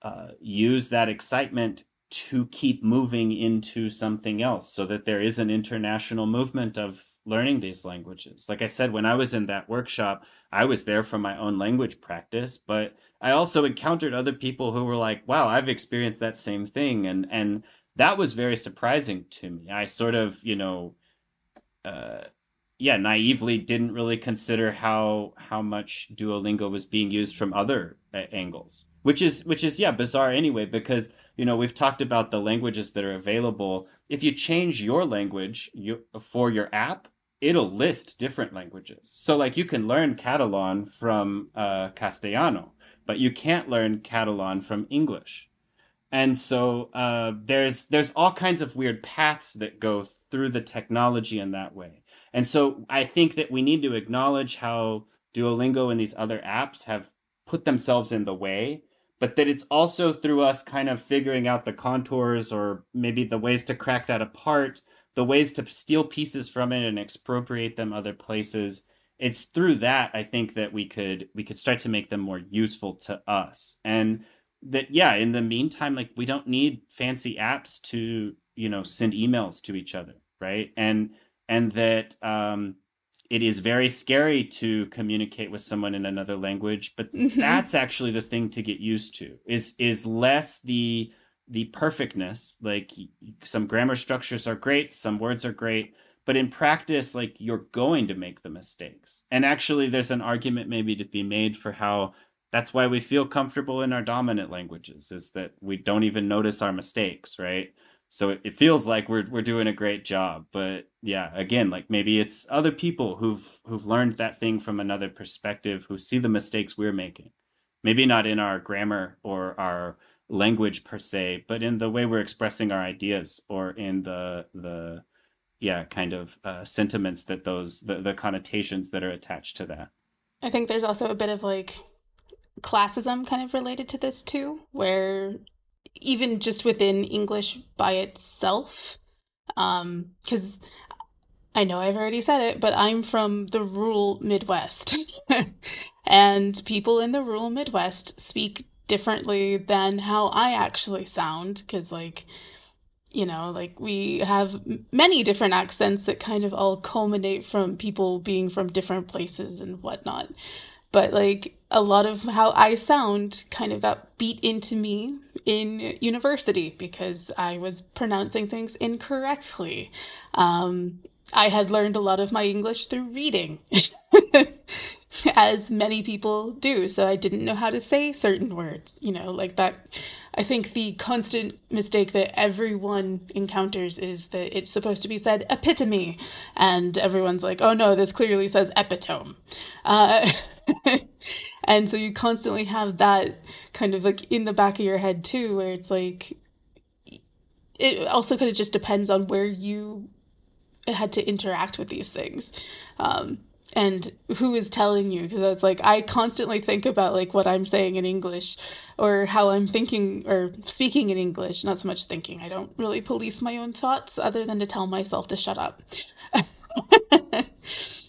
uh, use that excitement to keep moving into something else so that there is an international movement of learning these languages. Like I said, when I was in that workshop, I was there for my own language practice, but I also encountered other people who were like, wow, I've experienced that same thing. And, and that was very surprising to me. I sort of, you know, uh, yeah, naively didn't really consider how how much Duolingo was being used from other uh, angles, which is which is yeah bizarre anyway because you know we've talked about the languages that are available. If you change your language you, for your app, it'll list different languages. So like you can learn Catalan from uh, Castellano, but you can't learn Catalan from English. And so uh, there's there's all kinds of weird paths that go through the technology in that way. And so I think that we need to acknowledge how Duolingo and these other apps have put themselves in the way, but that it's also through us kind of figuring out the contours or maybe the ways to crack that apart the ways to steal pieces from it and expropriate them other places. It's through that i think that we could we could start to make them more useful to us. And that yeah in the meantime like we don't need fancy apps to you know send emails to each other right? And and that um it is very scary to communicate with someone in another language but mm-hmm. that's actually the thing to get used to is is less the the perfectness. Like some grammar structures are great some words are great but in practice like you're going to make the mistakes. And actually there's an argument maybe to be made for how that's why we feel comfortable in our dominant languages is that we don't even notice our mistakes right so it, it feels like we're we're doing a great job but yeah again like maybe it's other people who've who've learned that thing from another perspective who see the mistakes we're making maybe not in our grammar or our language per se, but in the way we're expressing our ideas or in the the yeah kind of uh, sentiments that those the, the connotations that are attached to that. I think there's also a bit of like classism kind of related to this too, where even just within English by itself, um, because I know I've already said it, but I'm from the rural Midwest. *laughs* and people in the rural Midwest speak differently than how I actually sound because like you know like we have many different accents that kind of all culminate from people being from different places and whatnot but like a lot of how I sound kind of got beat into me in university because I was pronouncing things incorrectly. Um, I had learned a lot of my English through reading. *laughs* as many people do. So I didn't know how to say certain words, you know, like that. I think the constant mistake that everyone encounters is that it's supposed to be said epitome, and everyone's like, oh no, this clearly says epitome. Uh, *laughs* and so you constantly have that kind of like in the back of your head too, where it's like, it also kind of just depends on where you had to interact with these things. Um, and who is telling you? Because it's like i constantly think about like what i'm saying in english or how i'm thinking or speaking in english. Not so much thinking. I don't really police my own thoughts other than to tell myself to shut up. *laughs*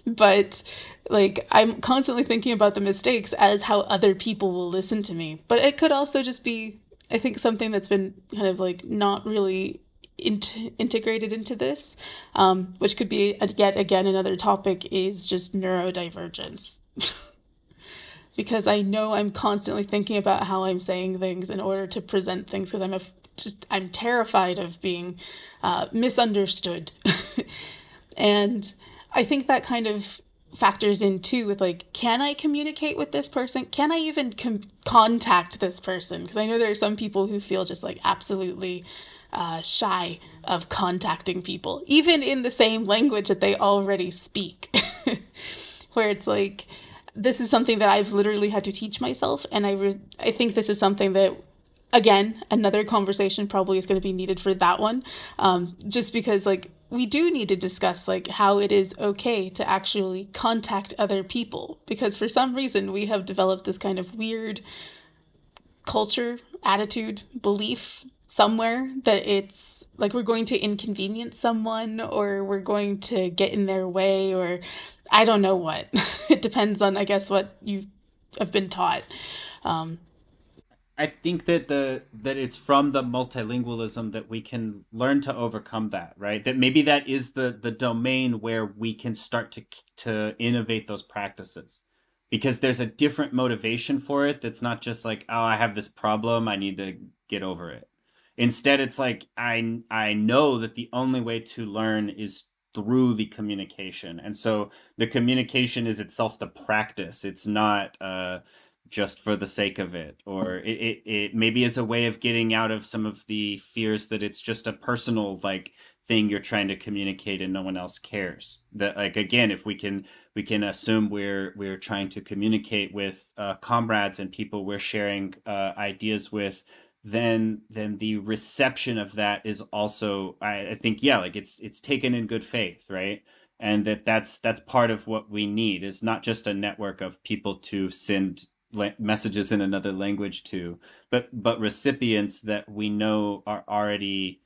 But like i'm constantly thinking about the mistakes as how other people will listen to me. But it could also just be i think something that's been kind of like not really integrated into this, um, which could be yet again another topic, is just neurodivergence. *laughs* because I know I'm constantly thinking about how I'm saying things in order to present things because I'm a, just I'm terrified of being uh, misunderstood, *laughs* and I think that kind of factors in too with like can i communicate with this person? Can i even com- contact this person? Because i know there are some people who feel just like absolutely uh, shy of contacting people, even in the same language that they already speak. *laughs* Where it's like, this is something that I've literally had to teach myself, and I re- I think this is something that again another conversation probably is going to be needed for that one um, just because like we do need to discuss like how it is okay to actually contact other people because for some reason we have developed this kind of weird culture attitude belief somewhere that it's like we're going to inconvenience someone or we're going to get in their way or I don't know what. *laughs* it depends on I guess what you have been taught. Um, I think that the that it's from the multilingualism that we can learn to overcome that, right? That maybe that is the the domain where we can start to to innovate those practices. Because there's a different motivation for it that's not just like, oh, I have this problem, I need to get over it. Instead, it's like I I know that the only way to learn is through the communication, and so the communication is itself the practice. It's not uh, just for the sake of it. Or it, it, it maybe is a way of getting out of some of the fears that it's just a personal like thing you're trying to communicate and no one else cares. That like again if we can we can assume we're we're trying to communicate with uh, comrades and people we're sharing uh, ideas with then then the reception of that is also I, I think yeah like it's it's taken in good faith right? And that that's that's part of what we need. Is not just a network of people to send messages in another language to but but recipients that we know are already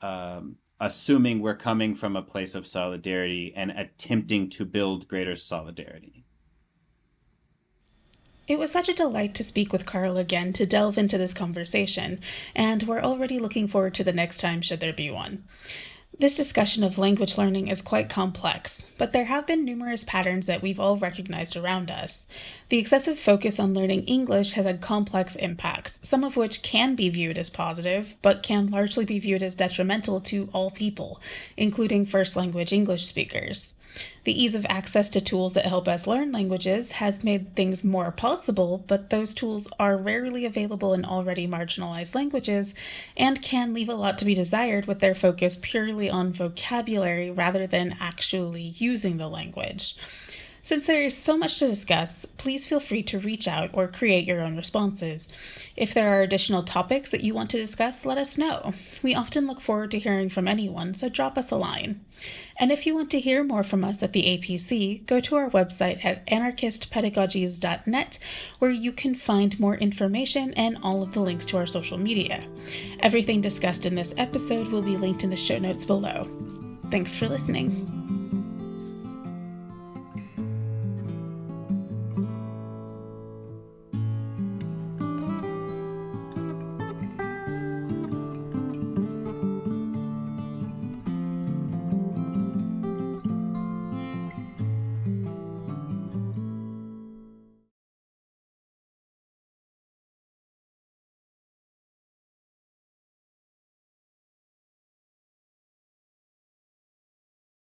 um, assuming we're coming from a place of solidarity and attempting to build greater solidarity it was such a delight to speak with Carl again to delve into this conversation, and we're already looking forward to the next time, should there be one. This discussion of language learning is quite complex, but there have been numerous patterns that we've all recognized around us. The excessive focus on learning English has had complex impacts, some of which can be viewed as positive, but can largely be viewed as detrimental to all people, including first language English speakers. The ease of access to tools that help us learn languages has made things more possible, but those tools are rarely available in already marginalized languages and can leave a lot to be desired with their focus purely on vocabulary rather than actually using the language. Since there is so much to discuss, please feel free to reach out or create your own responses. If there are additional topics that you want to discuss, let us know. We often look forward to hearing from anyone, so drop us a line. And if you want to hear more from us at the APC, go to our website at anarchistpedagogies.net, where you can find more information and all of the links to our social media. Everything discussed in this episode will be linked in the show notes below. Thanks for listening.